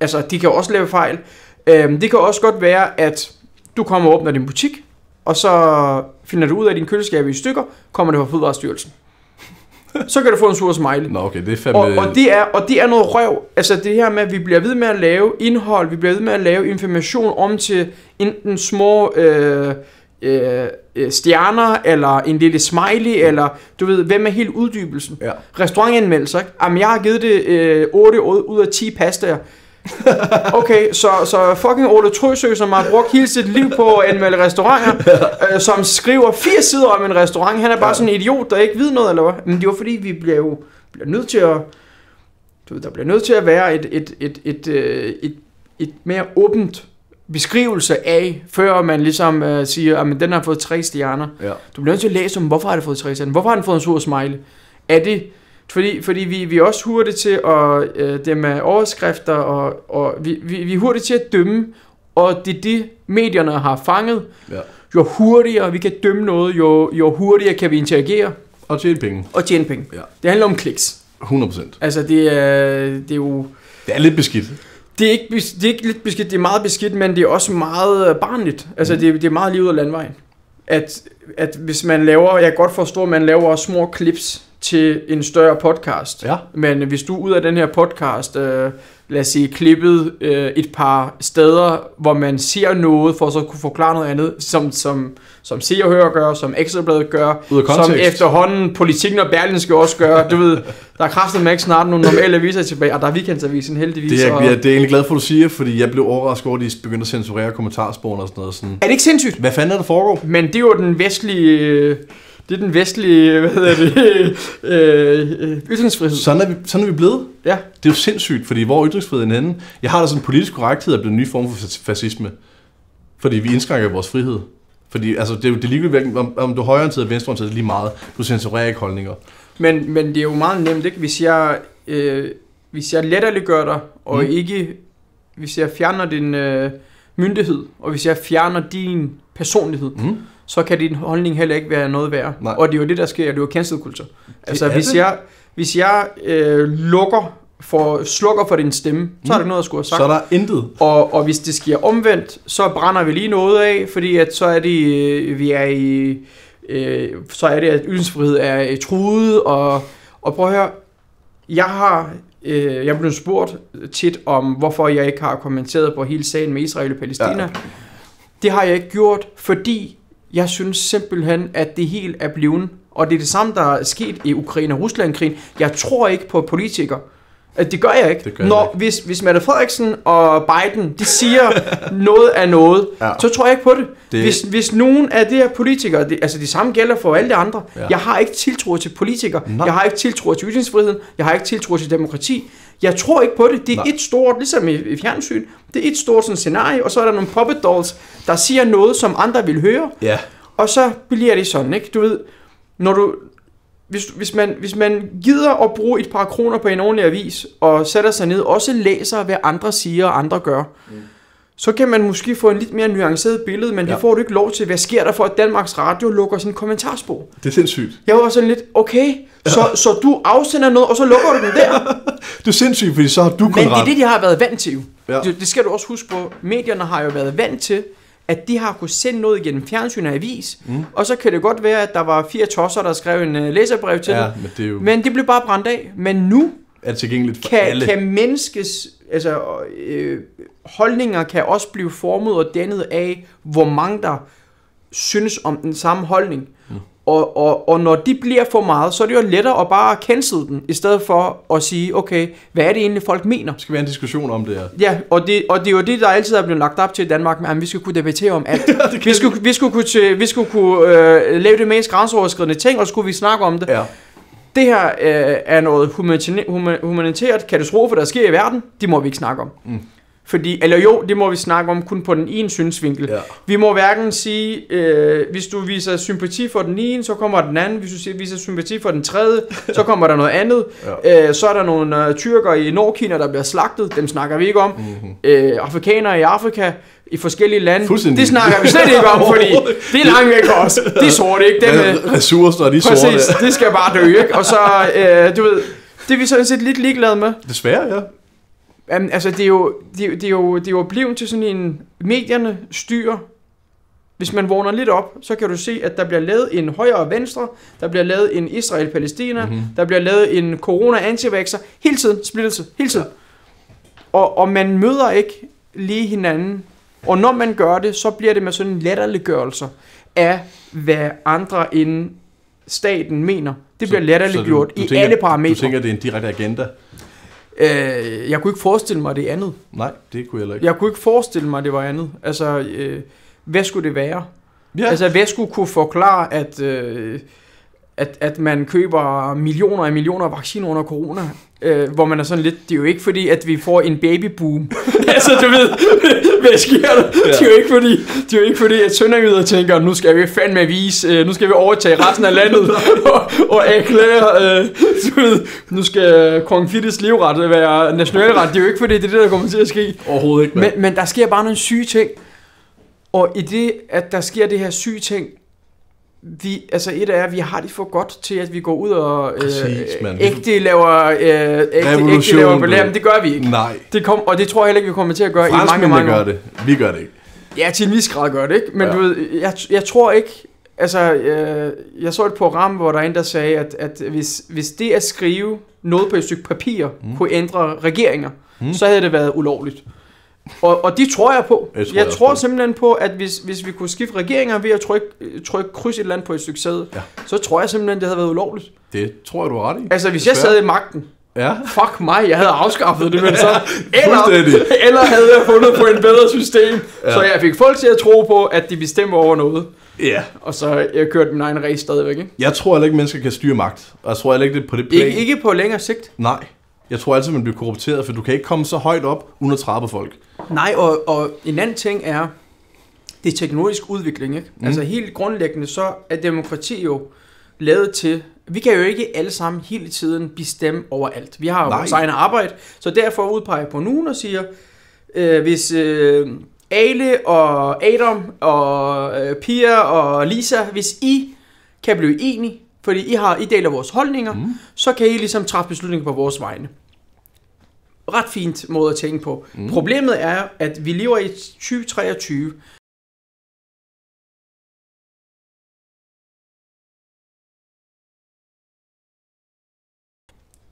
Altså, de kan også lave fejl. Øhm, det kan også godt være, at du kommer og åbner din butik, og så finder du ud af, at din køleskab er i stykker, kommer det fra Fødevarestyrelsen. Så kan du få en sur smiley. Nå okay, det er fandme... Og, og, det er, og det er noget røv. Altså det her med, at vi bliver ved med at lave indhold, vi bliver ved med at lave information om til enten små øh, øh, øh, stjerner, eller en lille smiley, eller du ved, hvem er helt uddybelsen? Ja. Restaurantanmeldelser, ikke? Jamen jeg har givet det øh, 8 ud ud af 10 pastaer. Okay, så, så fucking Ole Trøsø, som har brugt hele sit liv på at anmelde restauranter, øh, som skriver fire sider om en restaurant, han er bare sådan en idiot, der ikke ved noget, eller hvad? Men det var fordi, vi bliver jo bliver nødt til at... Du ved, der bliver nødt til at være et, et, et, et, øh, et, et mere åbent beskrivelse af, før man ligesom øh, siger, at den har fået tre stjerner. Ja. Du bliver nødt til at læse om, hvorfor har det fået tre stjerner? Hvorfor har den fået en sur smiley? Er det... Fordi, fordi vi, vi er også hurtige til at øh, det med overskrifter, og, og vi, vi, vi er hurtige til at dømme, og det er det, medierne har fanget. Ja. Jo hurtigere vi kan dømme noget, jo, jo hurtigere kan vi interagere Og tjene penge. og tjene penge. Ja. Det handler om kliks. 100%. Altså, det er, det er jo... Det er lidt beskidt. Det er, ikke, det er ikke lidt beskidt, det er meget beskidt, men det er også meget øh, barnligt. Altså, det, er- det er meget lige ud af landvejen. At, at hvis man laver, jeg kan godt forstå, at man laver små clips til en større podcast. Ja. Men hvis du ud af den her podcast, øh, lad os sige, klippet øh, et par steder, hvor man siger noget, for så at kunne forklare noget andet, som, som, som Se og Hør gør, som Ekstrabladet gør, som efterhånden Politikken og Berlingske også gør. Du ved, der er med ikke snart nogle normale aviser tilbage, og der er weekendavisen heldigvis. Det er, og... jeg, det er egentlig glad for, at du siger, fordi jeg blev overrasket over, at de begyndte at censurere kommentarsporen og sådan noget. Sådan. Er det ikke sindssygt? Hvad fanden er der foregår? Men det er jo den vestlige... øh, Det er den vestlige, hvad hedder det, øh, øh, ytringsfrihed. Sådan er, vi, sådan er vi blevet. Ja. Det er jo sindssygt, fordi hvor er ytringsfriheden henne? Jeg har da sådan, politisk korrekthed er blevet en ny form for fascisme. Fordi vi indskrænker vores frihed. Fordi altså, det er jo det ligegyldigt, om, om du er højreorienteret eller venstreorienteret, er lige meget. Du censurerer ikke holdninger. Men, men det er jo meget nemt, ikke? Hvis jeg, øh, hvis jeg latterliggør dig, og mm. ikke, hvis jeg fjerner din øh, myndighed, og hvis jeg fjerner din personlighed, Mm. Så kan din holdning heller ikke være noget værd. Nej. Og det er jo det, der sker, det er jo cancelkultur. Altså, er hvis det. jeg, hvis jeg øh, lukker for, slukker for din stemme, så er der Mm. noget, jeg skulle have sagt. Så er der intet. Og, og hvis det sker omvendt, så brænder vi lige noget af, fordi at så er det, øh, vi er i, øh, så er det, at ytringsfrihed er øh, truet, og, og prøv at høre, jeg har, øh, jeg blevet spurgt tit om, hvorfor jeg ikke har kommenteret på hele sagen med Israel og Palæstina. Ja. Det har jeg ikke gjort, fordi jeg synes simpelthen, at det helt er blevet, og det er det samme, der er sket i Ukraine og Rusland-krigen. Jeg tror ikke på politikere. At det gør jeg ikke. Det gør jeg Når, ikke. Hvis, hvis Mette Frederiksen og Biden, de siger noget af noget, Ja. så tror jeg ikke på det. Det-. Hvis, hvis nogen af de her politikere, det, altså det samme gælder for alle de andre, ja. jeg har ikke tiltro til politikere, Nej. jeg har ikke tiltro til ytringsfriheden, jeg har ikke tiltro til demokrati. Jeg tror ikke på det. Det er Nej. et stort, ligesom i, i fjernsyn, det er et stort sådan, scenarie, og så er der nogle puppet dolls, der siger noget, som andre vil høre, Ja. og så bliver det sådan, ikke? Du ved, når du, hvis, hvis, man, hvis man gider at bruge et par kroner på en ordentlig avis, og sætter sig ned, og også læser, hvad andre siger og andre gør, mm. Så kan man måske få en lidt mere nuanceret billede, men ja. Ja. det får du ikke lov til. Hvad sker der for, at Danmarks Radio lukker sin kommentarspor? Det er sindssygt. Jeg var sådan lidt, okay, så, så du afsender noget, og så lukker du den der. Det er sindssygt, fordi så har du kun Men det er det, de har været vant til. Ja. Det, det skal du også huske på. Medierne har jo været vant til, at de har kunnet sende noget igennem fjernsyn og avis. Mm. Og så kan det godt være, at der var fire tosser, der skrev en uh, læserbrev til Ja, men det jo Men det blev bare brændt af. Men nu er det tilgængeligt for kan, alle. kan menneskes altså, øh, holdninger kan også blive formet og dannet af, hvor mange der synes om den samme holdning. Mm. Og, og, og når de bliver for meget, så er det jo lettere at bare cancel den, i stedet for at sige, okay, hvad er det egentlig, folk mener? Skal være en diskussion om det her. Ja, og det, og det er jo det, der altid er blevet lagt op til i Danmark, men at vi skal kunne debattere om alt. det vi, skulle, vi skulle kunne, til, vi skulle kunne øh, lave det mest grænseoverskridende ting, og så skulle vi snakke om det. Ja. Det her øh, er noget humanitært katastrofe, der sker i verden. Det må vi ikke snakke om. Mm. Fordi, eller jo, det må vi snakke om kun på den ene synsvinkel. Ja. Vi må hverken sige, øh, hvis du viser sympati for den ene, så kommer den anden. Hvis du siger- viser sympati for den tredje, så kommer der noget andet. Ja. Øh, så er der nogle øh, tyrker i Nordkina, der bliver slagtet. Dem snakker vi ikke om. Mm-hmm. Øh, afrikanere i Afrika, i forskellige lande. Det snakker vi slet ikke om, fordi det er langt væk os. Det er sorte, ikke? Dem, øh, Ressourcer, de Præcis, sorte. det skal bare dø, ikke? Og så, øh, du ved, det er vi sådan set lidt ligeglade med. Desværre, ja. Um, altså, det er, jo, det, er jo- det, er jo, det er jo blevet til sådan en medierne styr. Hvis man vågner lidt op, så kan du se, at der bliver lavet en højre og venstre, der bliver lavet en Israel-Palæstina, Mhm. mm-hmm. der bliver lavet en corona-antivaxer, hele tiden, splittelse, hele tiden. Og, og man møder ikke lige hinanden, og når man gør det, så bliver det med sådan en latterliggørelse af, hvad andre end staten mener. Det bliver latterliggjort i tænker, alle parametre. Du tænker, det er en direkte agenda? Øh, jeg kunne ikke forestille mig det andet. Nej, det kunne jeg heller ikke. Jeg kunne ikke forestille mig, det var andet. Altså, øh, hvad skulle det være? Ja. Altså, hvad skulle kunne forklare, at, øh, at, at man køber millioner af millioner af vacciner under corona? Øh, hvor man er sådan lidt, det er jo ikke fordi, at vi får en babyboom. altså, du ved, hvad sker der? Ja. Det er jo ikke fordi, det er jo ikke fordi at sønderjyder tænker, nu skal vi fandme vise, øh, nu skal vi overtage resten af landet og, og erklære, øh, du ved, nu skal kong Fittes livret være nationalret. Det er jo ikke fordi, det er det, der kommer til at ske. Overhovedet ikke, Men, men der sker bare nogle syge ting. Og i det, at der sker det her syge ting, vi, altså et er, at vi har det for godt til, at vi går ud og øh, Præcis, ægte laver, øh, ægte, ægte laver ballade, men det gør vi ikke. Nej. Det kom, og det tror jeg heller ikke, vi kommer til at gøre i mange, mange gør år. det. Vi gør det ikke. Ja, til en vis grad gør det, ikke? Men Ja. du ved, jeg, jeg tror ikke, altså, øh, jeg så et program, hvor der er en, der sagde, at, at hvis, hvis det at skrive noget på et stykke papir mm. kunne ændre regeringer, mm. så havde det været ulovligt. Og, og de tror jeg på. Jeg tror jeg jeg tror simpelthen på, at hvis, hvis vi kunne skifte regeringer ved at trykke, trykke kryds et eller andet på et stykke sæde, Ja. så tror jeg simpelthen, det havde været ulovligt. Det tror jeg, du har ret i. Altså, hvis jeg sad i magten, Ja. fuck mig, jeg havde afskaffet det, men så... Eller, eller havde jeg fundet på en bedre system, Ja. ja. så jeg fik folk til at tro på, at de bestemmer over noget. Ja. Og så jeg kørte min egen race stadigvæk, ikke? Jeg tror heller ikke, mennesker kan styre magt. Og jeg tror heller ikke, det er på det plan. Ikke, ikke på længere sigt. Nej. Jeg tror altid, man bliver korrupteret, for du kan ikke komme så højt op, uden at på folk. Nej, og, og en anden ting er, det er teknologisk udvikling, ikke? Mm. Altså helt grundlæggende, så er demokrati jo lavet til... Vi kan jo ikke alle sammen hele tiden bestemme over alt. Vi har jo Nej. vores egen arbejde, så derfor udpeger jeg på nogen og siger, øh, hvis øh, Ale og Adam og øh, Pia og Lisa, hvis I kan blive enige, fordi I, har, I deler vores holdninger, mm. så kan I ligesom træffe beslutninger på vores vegne. Ret fint måde at tænke på. Mm. Problemet er, at vi lever i 2023,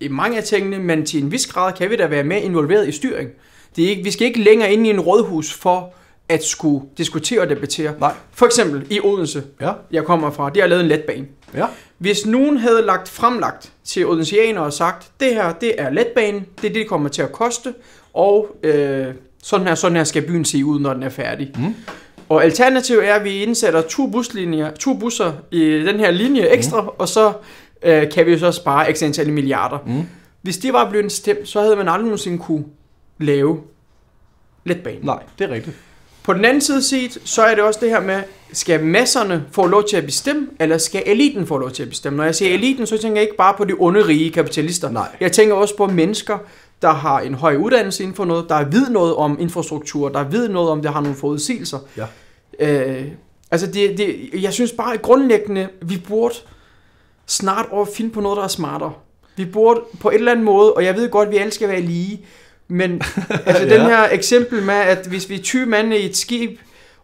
i mange af tingene, men til en vis grad kan vi da være med involveret i styring. Det er ikke, vi skal ikke længere ind i en rådhus for at skulle diskutere og debattere. Nej. For eksempel i Odense, Ja, jeg kommer fra, det har lavet en letbane. ja. Hvis nogen havde lagt fremlagt til odenseaner og sagt, det her, det er letbanen, det er det, det kommer til at koste, og øh, sådan, her, sådan her skal byen se ud, når den er færdig. Mm. Og alternativet er, at vi indsætter to buslinjer, to busser i den her linje ekstra, mm. og så øh, kan vi jo så spare x antal milliarder. Mm. Hvis det var blevet stemt, så havde man aldrig nogensinde kunne lave letbanen. Nej, det er rigtigt. På den anden side set, så er det også det her med, skal masserne få lov til at bestemme, eller skal eliten få lov til at bestemme? Når jeg siger eliten, så tænker jeg ikke bare på de onde, rige kapitalister. Nej. Jeg tænker også på mennesker, der har en høj uddannelse inden for noget, der ved noget om infrastruktur, der ved noget om, det har nogle forudsigelser. Ja. Øh, altså, det, det, jeg synes bare at grundlæggende, vi burde snart over finde på noget, der er smartere. Vi burde på en eller anden måde, og jeg ved godt, at vi alle skal være lige, men altså Ja. den her eksempel med, at hvis vi er 20 mand i et skib,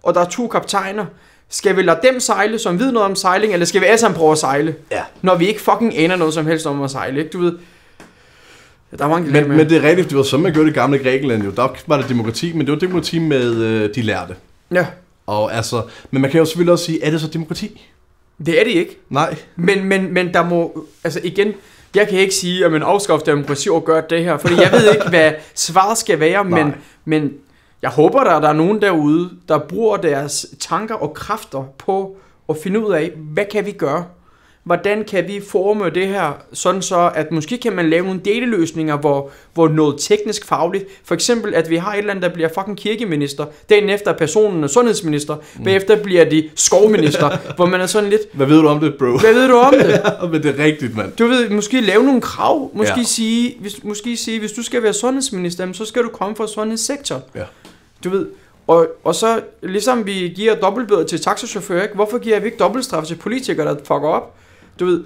og der er to kaptajner, skal vi lade dem sejle, som ved noget om sejling, eller skal vi alle sammen prøve at sejle? Ja. Når vi ikke fucking aner noget som helst om at sejle, ikke? Du ved, der er mange Men, dilemmaer. men det er rigtigt, det var sådan, man gjorde det gamle Grækenland jo. Der var det demokrati, men det var demokrati med øh, de lærte. Ja, Og altså, men man kan jo selvfølgelig også sige, er det så demokrati? det er det ikke. Nej. Men, men, men der må, altså igen, jeg kan ikke sige, at man afskaffer demokrati og gør det her, fordi jeg ved ikke, hvad svaret skal være, men, men jeg håber, der, der er nogen derude, der bruger deres tanker og kræfter på at finde ud af, hvad kan vi gøre? Hvordan kan vi forme det her, sådan så, at måske kan man lave nogle deleløsninger, hvor, hvor noget teknisk fagligt, for eksempel, at vi har et eller andet, der bliver fucking kirkeminister, dagen efter er personen er sundhedsminister, mm. bagefter bliver de skovminister, hvor man er sådan lidt, Hvad ved du om det, bro? hvad ved du om det? men det er rigtigt, mand. Du ved, måske lave nogle krav. Måske, Ja. sige, hvis, måske sige, hvis du skal være sundhedsminister, så skal du komme fra sundhedssektoren. Ja. Du ved, og, og så ligesom vi giver dobbeltbøder til taxachauffører, ikke? hvorfor giver vi ikke dobbeltstraf til politikere, der fucker op? Du ved,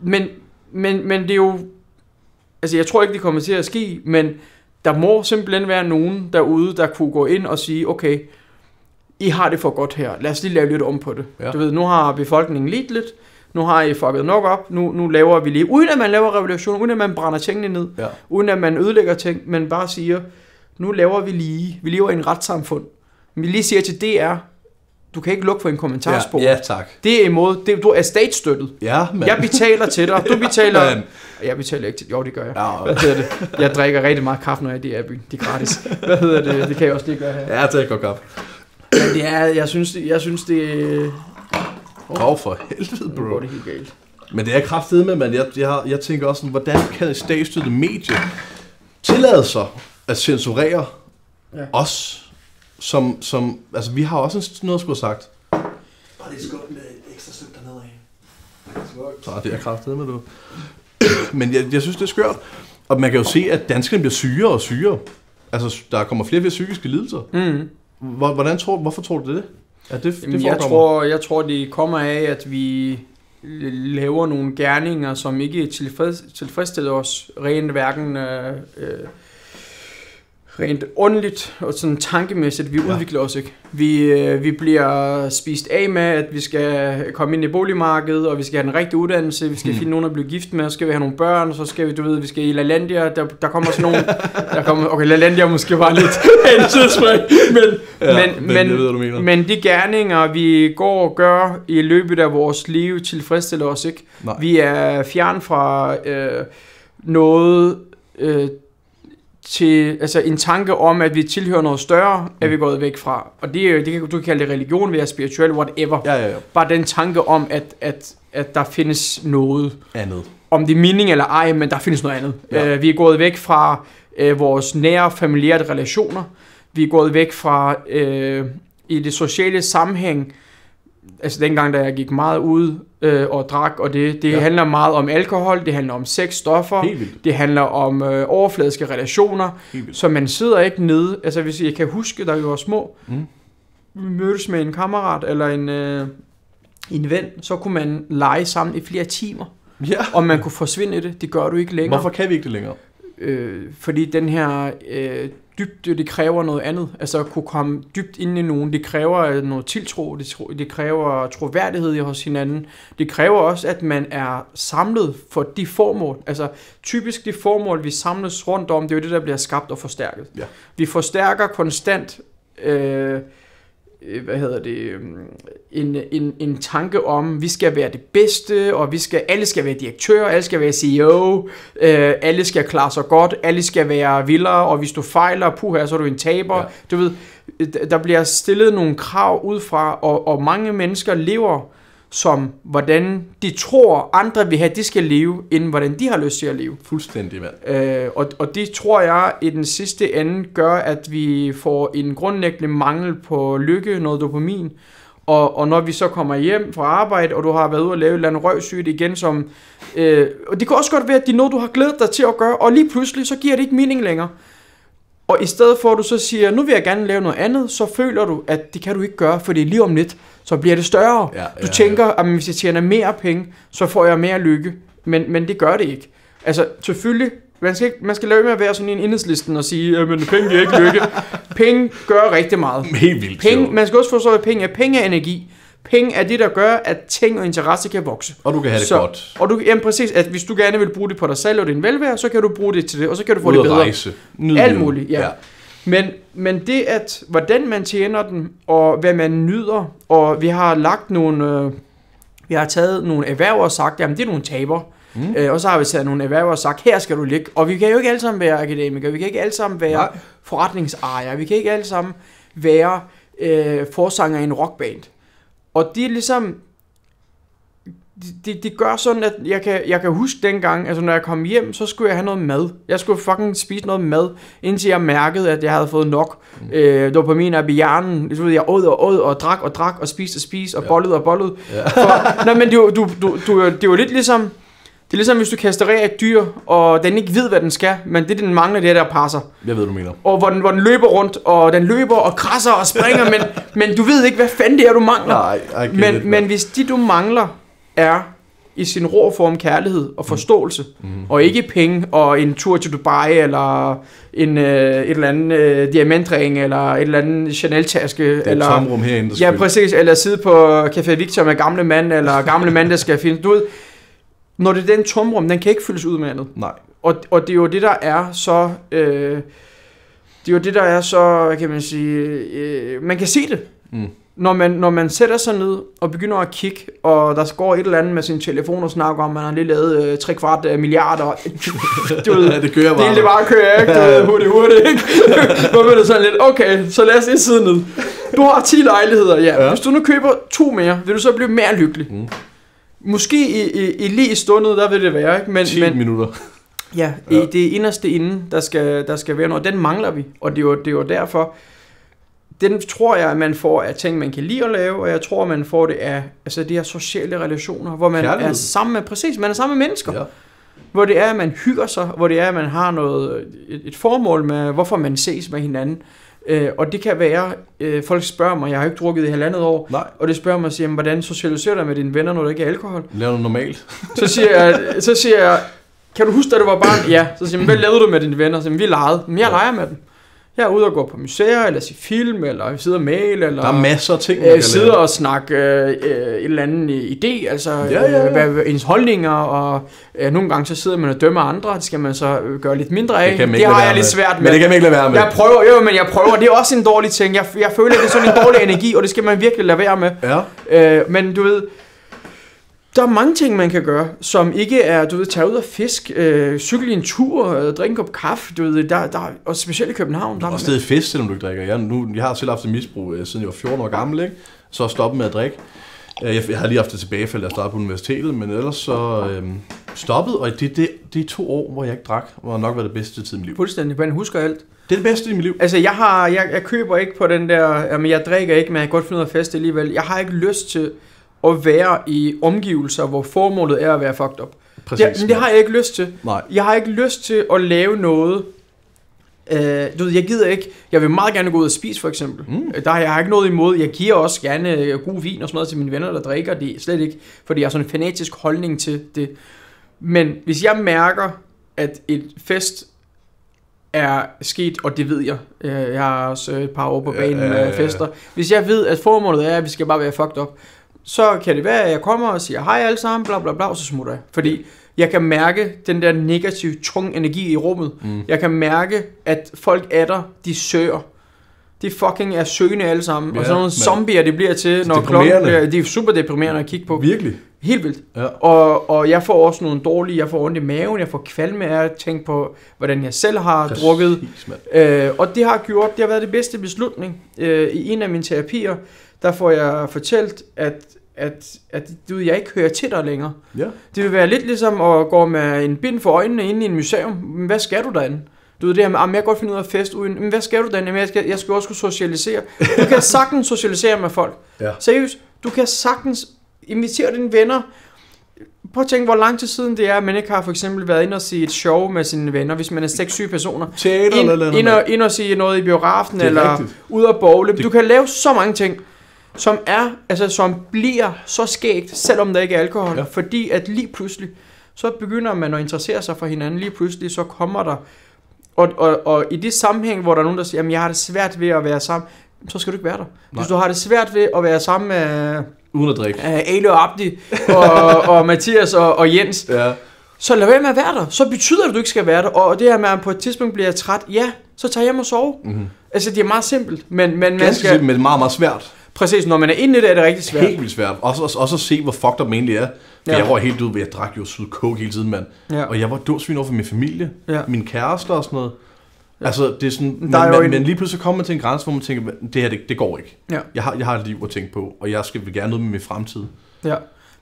men, men, men det er jo, altså jeg tror ikke, det kommer til at ske, men der må simpelthen være nogen derude, der kunne gå ind og sige, okay, I har det for godt her, lad os lige lave lidt om på det. Ja. Du ved, nu har befolkningen lidt lidt, nu har I fucket nok op, nu, nu laver vi lige, uden at man laver revolution, uden at man brænder tingene ned, Ja. uden at man ødelægger ting, men bare siger, nu laver vi lige, vi lever i en retssamfund. Men vi lige siger til DR, du kan ikke lukke for en kommentarspor. Ja, ja, tak. Det er imod, det, du er statsstøttet. Ja, mand. Jeg betaler til dig, du betaler... Mand. Jeg betaler ikke til... Jo, det gør jeg. Ja, Hvad hedder det? Jeg drikker rigtig meget kaffe, når jeg er i DR-byen. Det er gratis. Hvad hedder det? Det kan jeg også lige gøre her. ja, det er godt op. Men det er, jeg synes, det, jeg synes, det... Åh, oh, for helvede, Nu går bro. det helt galt. Men det er kraftedet med, man. Jeg, jeg, jeg tænker også, sådan, hvordan kan et statsstøttet medie tillade sig at censurere Ja. ja. os, som, som, altså vi har også en- noget at skulle have sagt. Bare lige skub med et ekstra stykke dernede af. Så det er kraftedet med, du. Men jeg, jeg synes, det er skørt. Og man kan jo se, at danskerne bliver syre og syre. Altså, der kommer flere og flere psykiske lidelser. Mm. Hvor- Hvordan tror, hvorfor tror du det? Ja, det, det Jamen, jeg, forekommer. tror, jeg tror, det kommer af, at vi laver nogle gerninger, som ikke tilfreds, tilfredsstiller os rent hverken øh, øh, rent åndeligt og sådan tankemæssigt. Vi Ja. udvikler os ikke. Vi, øh, vi bliver spist af med, at vi skal komme ind i boligmarkedet, og vi skal have den rigtige uddannelse, vi skal Hmm. finde nogen at blive gift med, så skal vi have nogle børn, så skal vi, du ved, vi skal i LaLandia, der, der kommer sådan nogle, der kommer, okay, LaLandia måske var lidt en tidsspring, men, Ja, men, men men, ved, mener. men de gerninger, vi går og gør i løbet af vores liv, tilfredsstiller os ikke. Nej. Vi er fjern fra øh, noget øh, til altså en tanke om, at vi tilhører noget større, er vi gået væk fra. Og det det kan, du kan kalde det religion, vi er spirituel, whatever. Ja, ja, ja. Bare den tanke om, at, at, at der findes noget. Andet. Om det er mening eller ej, men der findes noget andet. Ja. Øh, vi er gået væk fra øh, vores nære familiære relationer. Vi er gået væk fra øh, i det sociale sammenhæng altså dengang, da jeg gik meget ud øh, og drak, og det, det Ja. handler meget om alkohol, det handler om sex, stoffer, det handler om øh, overfladiske relationer, så man sidder ikke nede, altså hvis jeg kan huske, da vi var små, Mm. vi mødtes med en kammerat eller en, øh, en ven, så kunne man lege sammen i flere timer, Ja. og man kunne forsvinde i det, det gør du ikke længere. Hvorfor kan vi ikke det længere? Øh, fordi den her øh, dybde, det kræver noget andet. Altså at kunne komme dybt ind i nogen, det kræver øh, noget tiltro, det, kræver troværdighed hos hinanden. Det kræver også, at man er samlet for de formål. Altså typisk de formål, vi samles rundt om, det er jo det, der bliver skabt og forstærket. Ja. Vi forstærker konstant... Øh, hvad hedder det, øhm, en, en, en tanke om, vi skal være det bedste, og vi skal, alle skal være direktør, alle skal være CEO, øh, alle skal klare sig godt, alle skal være vildere, og hvis du fejler, puha, så er du en taber. Ja. Du ved, d- der bliver stillet nogle krav ud fra, og, og mange mennesker lever som, hvordan de tror, andre vil have, de skal leve, end hvordan de har lyst til at leve. Fuldstændig, mand. Øh, og, og det tror jeg i den sidste ende gør, at vi får en grundlæggende mangel på lykke, noget dopamin. Og, og når vi så kommer hjem fra arbejde, og du har været ude og lave et eller andet røvsygt igen, som... Øh, og det kan også godt være, at det er noget, du har glædet dig til at gøre, og lige pludselig, så giver det ikke mening længere. Og i stedet for, at du så siger, nu vil jeg gerne lave noget andet, så føler du, at det kan du ikke gøre, fordi lige om lidt, så bliver det større. Ja, Du ja, tænker, at hvis jeg tjener mere penge, så får jeg mere lykke. Men, men det gør det ikke. Altså, selvfølgelig, man skal, ikke, man skal lade med at være sådan en enhedslisten og sige, at penge giver ikke lykke. penge gør rigtig meget. Helt vildt. Penge, man skal også forstå, at penge er penge er energi. Penge er det, der gør, at ting og interesse kan vokse. Og du kan have det så, godt. Og du, jamen præcis, at hvis du gerne vil bruge det på dig selv og din velvære, så kan du bruge det til det, og så kan du få Ud det bedre. rejse. Nyde Alt muligt, ja. Men, men det, at hvordan man tjener den, og hvad man nyder, og vi har lagt nogle, øh, vi har taget nogle erhverv og sagt, jamen det er nogle taber. Mm. Øh, og så har vi taget nogle erhverv og sagt, her skal du ligge. Og vi kan jo ikke alle sammen være akademikere, vi kan ikke alle sammen være Nej. forretningsejere, vi kan ikke alle sammen være øh, forsanger i en rockband. Og det er ligesom, det, det, gør sådan, at jeg kan, jeg kan huske dengang, altså når jeg kom hjem, så skulle jeg have noget mad. Jeg skulle fucking spise noget mad, indtil jeg mærkede, at jeg havde fået nok mm. øh, dopamin op i hjernen. Ved, jeg åd og åd og drak og drak og spiste og spiste og Ja. bollede og bollede. Ja. For, nej, men det du, du, du, det jo lidt ligesom, det er ligesom hvis du kastrerer et dyr, og den ikke ved, hvad den skal, men det, den mangler, det er der passer. Jeg ved, du mener. Og hvor den, hvor den løber rundt, og den løber og krasser og springer, men, men du ved ikke, hvad fanden det er, du mangler. Nej, Men, it, men hvis de, du mangler, er i sin rå form kærlighed og forståelse, mm. og ikke penge og en tur til Dubai, eller en, øh, et eller andet øh, diamantring, eller et eller andet Chanel-taske, Det er eller... et tomrum herinde, der Ja, præcis. Eller sidde på Café Victor med gamle mand, eller gamle mand, der skal finde... Ved, når det er den tomrum, den kan ikke fyldes ud med andet. Nej. Og, og det er jo det, der er så... Øh, det er jo det, der er så, kan man sige... Øh, man kan se det. Mm. Når man, når man sætter sig ned og begynder at kigge, og der går et eller andet med sin telefon og snakker om, man har lige lavet øh, 3 kvart øh, milliarder. Du ved, Ja, det kører det bare. det bare kører, ikke? Du ved, hurtigt, hurtigt, ikke? Hvor man er sådan lidt, okay, så lad os lige sidde ned. Du har 10 lejligheder, ja. Ja. Hvis du nu køber to mere, vil du så blive mere lykkelig. Mm. Måske i, i, i lige i stundet, der vil det være, ikke? Men, 10 men minutter. ja, Ja. i det inderste inden, der skal, der skal være noget. Den mangler vi, og det er jo, det er jo derfor, den tror jeg, at man får af ting, man kan lide at lave, og jeg tror, man får det af altså de her sociale relationer, hvor man Kærlighed. er sammen med, præcis, man er sammen med mennesker Ja. hvor det er, at man hygger sig, hvor det er, at man har noget, et, et formål med, hvorfor man ses med hinanden. Øh, og det kan være, øh, folk spørger mig, jeg har ikke drukket i halvandet år, Nej, og det spørger mig, siger, "Jamen, hvordan socialiserer du med dine venner, når du ikke er alkohol? lav noget normalt. Så siger jeg, så siger jeg kan du huske, da du var barn? Ja. Så siger jeg, hvad lavede du med dine venner? Så siger vi legede. Men jeg Ja. leger med dem. Jeg er ude og gå på museer, eller se film, eller sidde og mail, eller... Der er masser af ting, man Øh, kan sidde og snakke øh, øh, et eller andet idé, altså Ja, ja, ja. Øh, hvad, hvad ens holdninger, og øh, nogle gange så sidder man og dømmer andre, det skal man så øh, gøre lidt mindre af. Det, kan det har lade jeg lidt svært med. Men det kan man ikke lade være med. Jeg prøver, jo, men jeg prøver, det er også en dårlig ting. Jeg, jeg føler, det er sådan en dårlig energi, og det skal man virkelig lade være med. Ja. Øh, men du ved, der er mange ting, man kan gøre, som ikke er, du ved, tage ud og fisk, øh, cykle i en tur, øh, drikke en kop kaffe, du ved, der, der, og specielt i København. Der er Og stadig fest, selvom du ikke drikker. Jeg, nu, jeg har selv haft et misbrug, øh, siden jeg var 14 år gammel, ikke? så stoppet med at drikke. Øh, Jeg, jeg har lige haft det tilbagefald, da jeg startede på universitetet, men ellers så, øh, stoppet, og det, det, de to år, hvor jeg ikke drak, var nok været det bedste tid i mit liv. Fuldstændig, man husker alt. Det er det bedste i mit liv. Altså, jeg, har, jeg, jeg køber ikke på den der, jamen jeg drikker ikke, men jeg kan godt finde at feste alligevel. Jeg har ikke lyst til at være i omgivelser, hvor formålet er at være fucked up. Præcis. Det, men det har jeg ikke lyst til. Nej. Jeg har ikke lyst til at lave noget. Øh, du ved, jeg gider ikke. Jeg vil meget gerne gå ud og spise, for eksempel. Mm. Der har jeg har ikke noget imod. Jeg giver også gerne øh, god vin og sådan noget til mine venner, der drikker. Det slet ikke, fordi jeg har sådan en fanatisk holdning til det. Men hvis jeg mærker, at et fest er sket, og det ved jeg. Øh, Jeg har også et par år på Ja, banen ja, med ja, ja. fester. Hvis jeg ved, at formålet er, at vi skal bare være fucked up, så kan det være, at jeg kommer og siger hej alle sammen, bla bla bla, og så smutter jeg. Fordi jeg kan mærke den der negative, tung energi i rummet. Mm. Jeg kan mærke, at folk er der, de søger. De fucking er søgende alle sammen. Ja, og sådan nogle men- zombier, det bliver til, når klokken bliver... Det er super deprimerende at kigge på. Virkelig. Helt vildt. Ja. Og, og jeg får også nogle dårlige, jeg får ondt i maven, jeg får kvalme af at tænke på, hvordan jeg selv har Præcis, drukket. mand. Øh, og det har gjort, det har været det bedste beslutning. Øh, I en af mine terapier, der får jeg fortalt, at, at, at du, ved, jeg ikke hører til dig længere. Ja. Det vil være lidt ligesom at gå med en bind for øjnene inde i en museum. Men hvad skal du derinde? Du ved det her med, "Jamen, jeg kan godt finde ud af fest uden. Men hvad skal du derinde? Jamen, jeg skal, jeg skal også kunne socialisere. Du kan sagtens socialisere med folk. Ja. Seriøst, du kan sagtens invitere dine venner. Prøv at tænke, hvor lang tid siden det er, at man ikke har for eksempel været inde og se et show med sine venner, hvis man er 6-7 personer. Teater Ind, eller ind, noget. og, ind og se noget i biografen, er eller rigtigt. ud og bowle. Du kan lave så mange ting, som er, altså som bliver så skægt, selvom der ikke er alkohol. Ja. Fordi at lige pludselig, så begynder man at interessere sig for hinanden. Lige pludselig, så kommer der... Og, og, og i det sammenhæng, hvor der er nogen, der siger, jamen jeg har det svært ved at være sammen, så skal du ikke være der. Nej. Hvis du har det svært ved at være sammen med Uden at drikke. uh, Ale og Abdi, og, og Mathias og, og Jens, Ja. så lad være med at være der. Så betyder det, at du ikke skal være der. Og det her med, at på et tidspunkt bliver træt, ja, så tag hjem og sove. Mm-hmm. Altså, det er meget simpelt, men, men man skal... simpelt, men meget, meget svært. Præcis, når man er inde i det, er det rigtig svært. Helt vildt svært. Også, også, også at se, hvor fucked up man egentlig er. For Ja. jeg var helt ud ved, jeg drak jo syd coke hele tiden, mand. Ja. Og jeg var dumsvin over for min familie, Ja. min kæreste og sådan noget. Altså, det er sådan, Der er men, en- men lige pludselig kommer man til en grænse, hvor man tænker, det her, det, det går ikke. Ja. Jeg har, jeg har et liv at tænke på, og jeg skal vil gerne noget med min fremtid. Ja.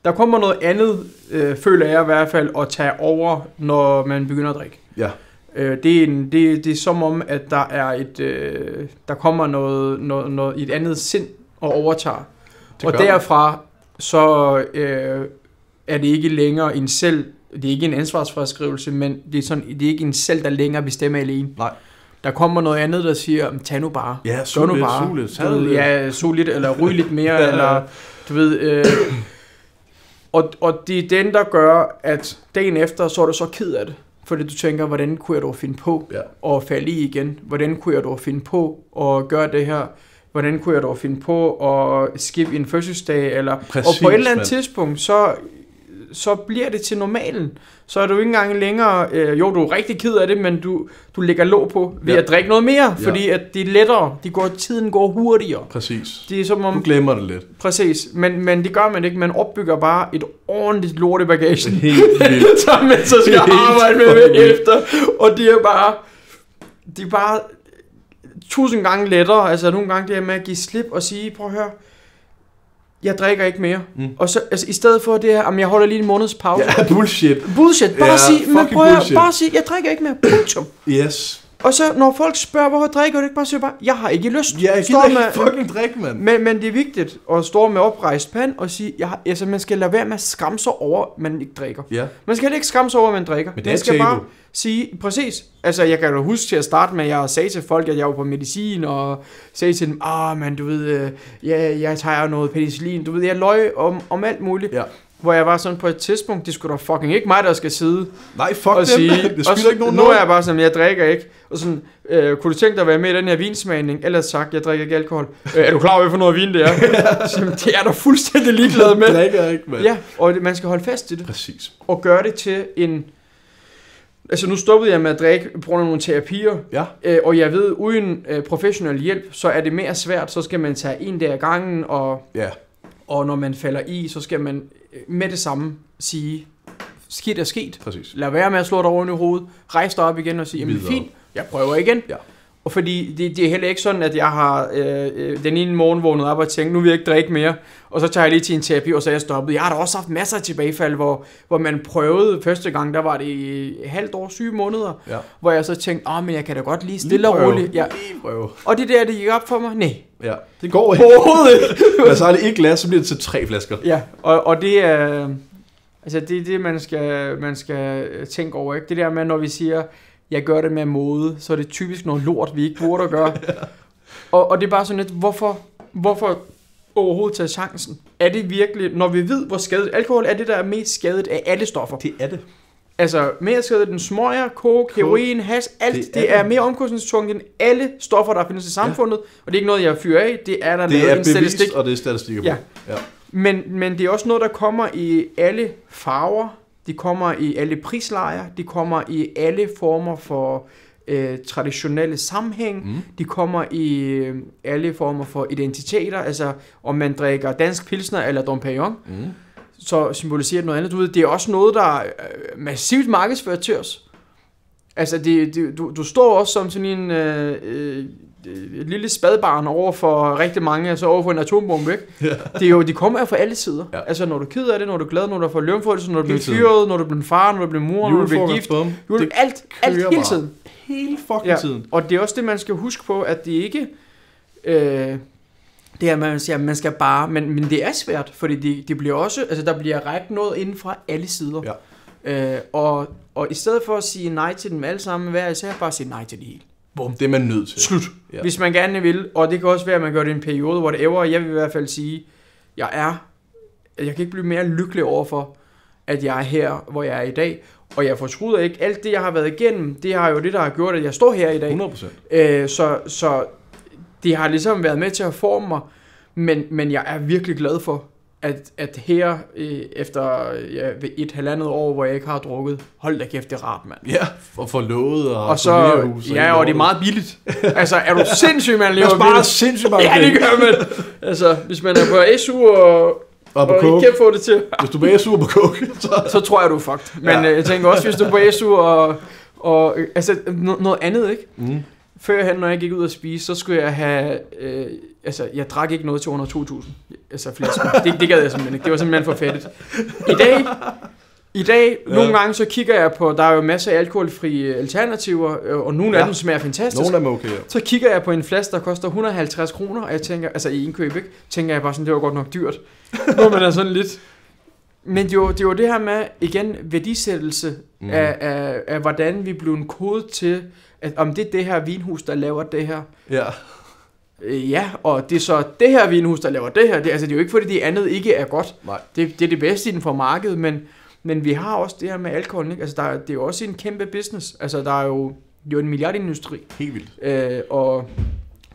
Der kommer noget andet, øh, føler jeg i hvert fald, at tage over, når man begynder at drikke. Ja. Øh, det, er en, det, det er som om, at der er et, øh, der kommer noget, noget, noget, et andet sind og overtager. Det og derfra, så øh, er det ikke længere en selv, det er ikke en ansvarsfraskrivelse, men det er, sådan, det er ikke en selv, der længere bestemmer alene. Nej. Der kommer noget andet, der siger, tag nu bare. Ja, sul nu lidt, bare. sul lidt. Du ved. Ja, sul lidt, eller ryg lidt mere, Ja, ja. eller du ved... Øh, og, og det er den, der gør, at dagen efter, så er du så ked af det. Fordi du tænker, hvordan kunne jeg dog finde på Ja. at falde i igen? Hvordan kunne jeg dog finde på at gøre det her? Hvordan kunne jeg dog finde på at skippe en fødselsdag? Eller, Præcis, og på et eller andet mand. tidspunkt, så, så bliver det til normalen. Så er du ikke engang længere, øh, jo du er rigtig ked af det, men du, du lægger låg på ved Ja. at drikke noget mere, Ja. fordi at det er lettere, de går, tiden går hurtigere. Præcis. Det er som Du om, glemmer det lidt. præcis, men, men det gør man ikke, man opbygger bare et ordentligt lort i bagagen, Helt vildt. som man så skal Helt arbejde med vildt. efter, og det er bare, det er bare tusind gange lettere, altså nogle gange det her med at give slip og sige, prøv at høre, jeg drikker ikke mere. Mm. Og så, altså, i stedet for det her, om jeg holder lige en måneds pause. Ja, bullshit. Bullshit, bare Ja, sig, men prøv at, bare sig, jeg drikker ikke mere, punktum. Yes. Og så når folk spørger, hvorfor drikker du ikke, bare siger bare, jeg har ikke lyst. Ja, jeg Står gider ikke med- fucking drikke, mand. Men, men det er vigtigt at stå med oprejst pand og sige, jeg, har- altså, man skal lade være med at skræmme sig over, at man ikke drikker. Ja. Man skal ikke skræmme sig over, at man drikker. Men det er man skal tabu. bare sige, præcis. Altså, jeg kan jo huske til at starte med, at jeg sagde til folk, at jeg var på medicin, og sagde til dem, ah, men du ved, øh, ja, jeg tager noget penicillin. Du ved, jeg løg om, om alt muligt. Ja. Hvor jeg var sådan på et tidspunkt, det skulle da fucking ikke mig, der skal sidde Nej, fuck og dem. sige, det og skylder så, ikke nogen nu er jeg bare sådan, jeg drikker ikke. Og sådan, øh, kunne du tænke dig at være med i den her vinsmagning? Ellers sagt, jeg drikker ikke alkohol. Øh, er du klar over, hvad for noget vin det er? så, det er der fuldstændig ligeglad med. drikker ikke, mand. Ja, og man skal holde fast i det. Præcis. Og gøre det til en... Altså nu stoppede jeg med at drikke på grund af nogle terapier, Ja. øh, og jeg ved, uden øh, professionel hjælp, så er det mere svært, så skal man tage en dag ad gangen, og, Ja. og når man falder i, så skal man med det samme sige, skidt er sket. Præcis. Lad være med at slå dig oven i hovedet. Rejs dig op igen og sige, jamen Videre. fint, jeg prøver igen. Ja. Og fordi det, det er heller ikke sådan, at jeg har øh, øh, den ene morgen vågnet op og tænkt, nu vil jeg ikke drikke mere, og så tager jeg lige til en terapi, og så er jeg stoppet. Jeg har da også haft masser af tilbagefald, hvor, hvor man prøvede første gang, der var det i halvt år, syv måneder, Ja. hvor jeg så tænkte, åh, men jeg kan da godt lige stille og prøve. roligt. Ja. Lige prøve. Og det der, det gik op for mig, nej, Ja, det går ikke. overhovedet ikke. Men så er det et glas, så bliver det til tre flasker. Ja, og, og det er... Altså, det er det, man skal, man skal tænke over, ikke? Det der med, når vi siger, jeg gør det med mode, så er det typisk noget lort, vi ikke burde at gøre. og, og det er bare sådan lidt, hvorfor, hvorfor overhovedet tage chancen? Er det virkelig, når vi ved, hvor skadet... Alkohol er det, der er mest skadet af alle stoffer. Det er det. Altså, mere skadet end smøger, coke, heroin, hash, alt. Det er det er mere omkostningstungt end alle stoffer, der findes i samfundet. Og det er ikke noget, jeg fyrer af. Det er der Det lavet er en bevist, statistik. og det er statistikker på. Ja. ja. Men, men det er også noget, der kommer i alle farver, de kommer i alle prislejer, de kommer i alle former for øh, traditionelle sammenhæng, Mm. de kommer i øh, alle former for identiteter, altså om man drikker dansk pilsner eller Dom Perignon, Mm. så symboliserer det noget andet. Du ved, det er også noget, der er øh, massivt markedsført til os. Altså, det, det, du, du står også som sådan en øh, øh, øh, lille spadbarn over for rigtig mange, altså over for en atombombe, ikke? Ja. Det er jo, de kommer jo fra alle sider. Ja. Altså, når du er ked af det, når du er glad, når du får lønforholdelse, når du bliver fyret, når du bliver far, når du bliver mor, når du bliver gift. bum. Jule, Det alt, alt hele bare. tiden. hele fucking Ja. tiden. Og det er også det, man skal huske på, at det ikke... Øh, det er, man siger, man skal bare... Men, men det er svært, fordi det, det bliver også... Altså, der bliver rækket noget inden fra alle sider. Ja. Øh, og, og i stedet for at sige nej til dem alle sammen, hver især bare sige nej til det hele. Bum, det er man nødt til. Slut. Ja. Hvis man gerne vil, og det kan også være, at man gør det i en periode, whatever, jeg vil i hvert fald sige, jeg er, jeg kan ikke blive mere lykkelig overfor, at jeg er her, hvor jeg er i dag, og jeg fortryder ikke, alt det, jeg har været igennem, det har jo det, der har gjort, at jeg står her i dag. 100 procent. Øh, så, så det har ligesom været med til at forme mig, men, men jeg er virkelig glad for, at, at her øh, efter ja, ved et halvandet år, hvor jeg ikke har drukket, hold da kæft, det er rart, mand. Ja, for forlovet og, Og så, souvenirhus ja, og det er meget billigt. Altså, er du sindssyg, man Jeg lever sparer billigt? sindssygt mange Ja, det gør man. Altså, hvis man er på SU og, Og på og ikke kan få det til, Hvis du er sur på coke, så... så tror jeg, du er fucked. Men Ja. ja. jeg tænker også, hvis du er på SU og, og altså, no, noget andet, ikke? Mm. Førhen, når jeg gik ud og spise, så skulle jeg have... Øh, altså, jeg drak ikke noget til under 2.000. Altså, flasker. Det, det gad jeg simpelthen ikke. Det var simpelthen for fattigt. I dag... I dag, Ja. nogle gange, så kigger jeg på, der er jo masser af alkoholfrie alternativer, øh, og nogle Ja. af dem smager fantastisk. Nogle af dem er okay, ja. Så kigger jeg på en flaske, der koster 150 kroner, og jeg tænker, altså i indkøb, ikke? Tænker jeg bare sådan, det var godt nok dyrt. Hvor man er sådan lidt... Men det jo, det jo det her med, igen, værdisættelse Mm. af, af, af, hvordan vi blev en kode til, om det er det her vinhus, der laver det her. Ja. Øh, ja, og det er så det her vinhus, der laver det her. Det, altså, det er jo ikke, fordi det andet ikke er godt. Nej. Det, det er det bedste inden for markedet, men, men vi har også det her med alkohol, ikke? Altså, der, er- det er jo også en kæmpe business. Altså, der er jo, jo en milliardindustri. Helt vildt. Øh, og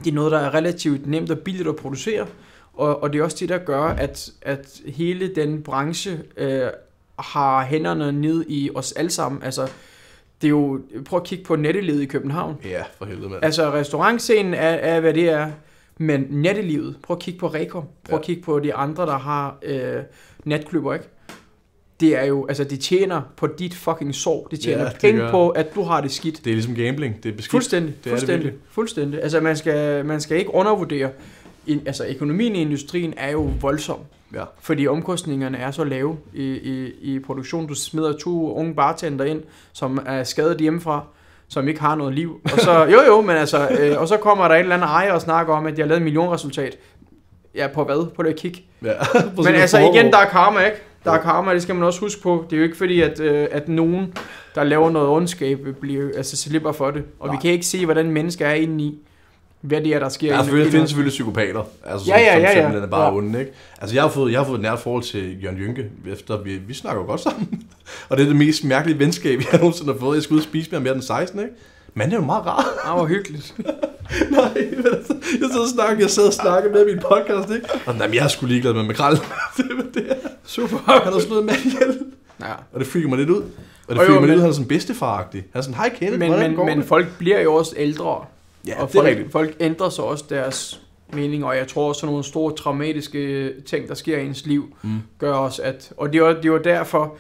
det er noget, der er relativt nemt og billigt at producere. Og, og det er også det, der gør, at, at hele den branche øh, har hænderne ned i os alle sammen. Altså, det er jo, prøv at kigge på nettelivet i København. Ja, for helvede, mand. Altså, restaurantscenen er, er, hvad det er. Men nattelivet, prøv at kigge på Rekom. Prøv Ja. at kigge på de andre, der har øh, natklubber, ikke? Det er jo, altså, de tjener på dit fucking sår. De tjener Ja, det penge gør. på, at du har det skidt. Det er ligesom gambling. Det er beskidt. Fuldstændig, Det er det fuldstændig, virkelig. fuldstændig. Altså man skal, man skal ikke undervurdere, in, altså økonomien i industrien er jo voldsom, Ja. fordi omkostningerne er så lave i, i, i produktion. Du smider to unge bartender ind, som er skadet hjemmefra, som ikke har noget liv. Og så, jo jo, men altså, øh, og så kommer der en eller anden ejer og snakker om, at de har lavet et millionresultat. Ja, på hvad? På det at kigge. Ja. Men altså igen, der er karma, ikke? Der er karma, det skal man også huske på. Det er jo ikke fordi, at, øh, at nogen, der laver noget ondskab, bliver, altså slipper for det. Og Nej. vi kan ikke se, hvordan mennesker er inde i, hvad det er, der sker. Der er inde- selvfølgelig, inde- findes selvfølgelig psykopater, altså, Ja, ja, som, ja, som ja. simpelthen er bare Ja. onde, ikke? Altså, jeg har fået, jeg har fået et nært forhold til Jørgen Jynke, efter vi, vi snakker jo godt sammen. og det er det mest mærkelige venskab, jeg nogensinde har fået. Jeg skulle ud og spise med ham mere den 16, ikke? Men det er jo meget rart. Ah, hvor hyggeligt. Nej, men altså, jeg sad og snakkede, jeg sad og snakkede med min podcast, ikke? Og nej, men jeg er sgu ligeglad med makrel. det, er- det er super. Han har slået mand ihjel. Ja. Og det freaker mig lidt ud. Og det freaker mig lidt ud, han er sådan bedstefaragtig. Han er sådan, hej Kenneth, Men, men, men folk bliver jo også ældre, Ja, og folk, rigtigt. folk ændrer sig også deres mening, og jeg tror også, sådan nogle store traumatiske ting, der sker i ens liv, Mm. gør også, at... Og det er jo, det jo derfor,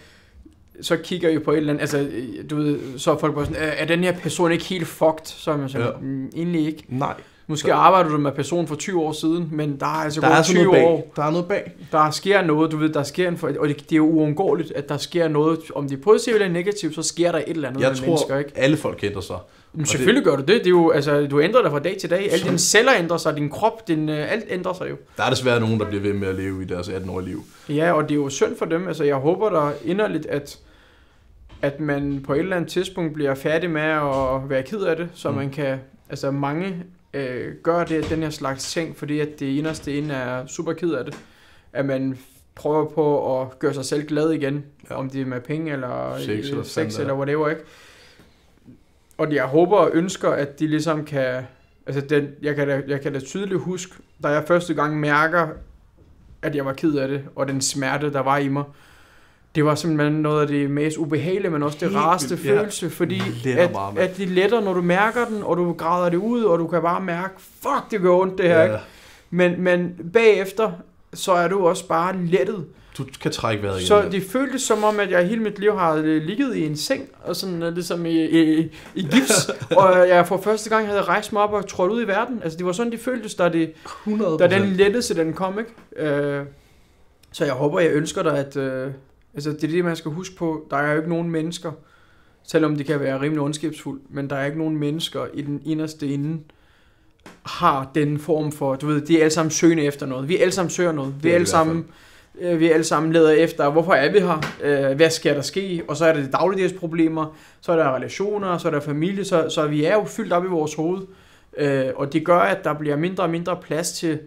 så kigger I på et eller andet, altså, du ved, så er folk bare sådan, er, den her person ikke helt fucked? Så er man sådan, Ja. mm, egentlig ikke. Nej. Måske arbejder du med personen for 20 år siden, men der er altså Der gået er sådan 20 noget bag. år. Der er noget bag. Der sker noget, du ved, der sker en for, og det, det er jo uundgåeligt, at der sker noget, om det er positivt eller negativt, så sker der et eller andet Jeg med tror, mennesker, ikke? alle folk ændrer sig. Men selvfølgelig gør du det. det er jo, altså, du ændrer dig fra dag til dag. Alle dine celler ændrer sig, din krop, din, øh, alt ændrer sig jo. Der er desværre nogen, der bliver ved med at leve i deres 18-årige liv. Ja, og det er jo synd for dem. Altså, jeg håber da inderligt, at, at man på et eller andet tidspunkt bliver færdig med at være ked af det, så Mm. man kan, altså mange øh, gør det, den her slags ting, fordi at det inderste inde er super ked af det. At man prøver på at gøre sig selv glad igen, Ja. om det er med penge eller Sex øh, eller sex eller er. whatever, ikke? Og jeg håber og ønsker, at de ligesom kan, altså den, jeg, kan da, jeg kan da tydeligt huske, da jeg første gang mærker, at jeg var ked af det, og den smerte, der var i mig, det var simpelthen noget af det mest ubehagelige, men også det Helt rareste vildt, ja. følelse, fordi at, bare, at det letter, når du mærker den, og du græder det ud, og du kan bare mærke, fuck, det gør ondt det her, ikke? Men, men bagefter, så er du også bare lettet. Du kan trække vejret igen. Så det føltes som om, at jeg hele mit liv har øh, ligget i en seng, og sådan øh, ligesom i, i, i gips, og jeg for første gang havde rejst mig op og trådt ud i verden. Altså det var sådan, det føltes, da, det, 100%. da den lettelse, den kom, ikke? Øh, så jeg håber, jeg ønsker dig, at... Øh, altså det er det, man skal huske på. Der er jo ikke nogen mennesker, selvom de kan være rimelig ondskabsfuld, men der er ikke nogen mennesker i den inderste ende, har den form for, du ved, de er alle sammen søgende efter noget. Vi er alle sammen søger noget. Vi Det er er alle sammen, øh, vi alle sammen leder efter, hvorfor er vi her? Øh, hvad skal der ske? Og så er der de dagligdags problemer, så er der relationer, så er der familie, så, så vi er jo fyldt op i vores hoved. Øh, og det gør, at der bliver mindre og mindre plads til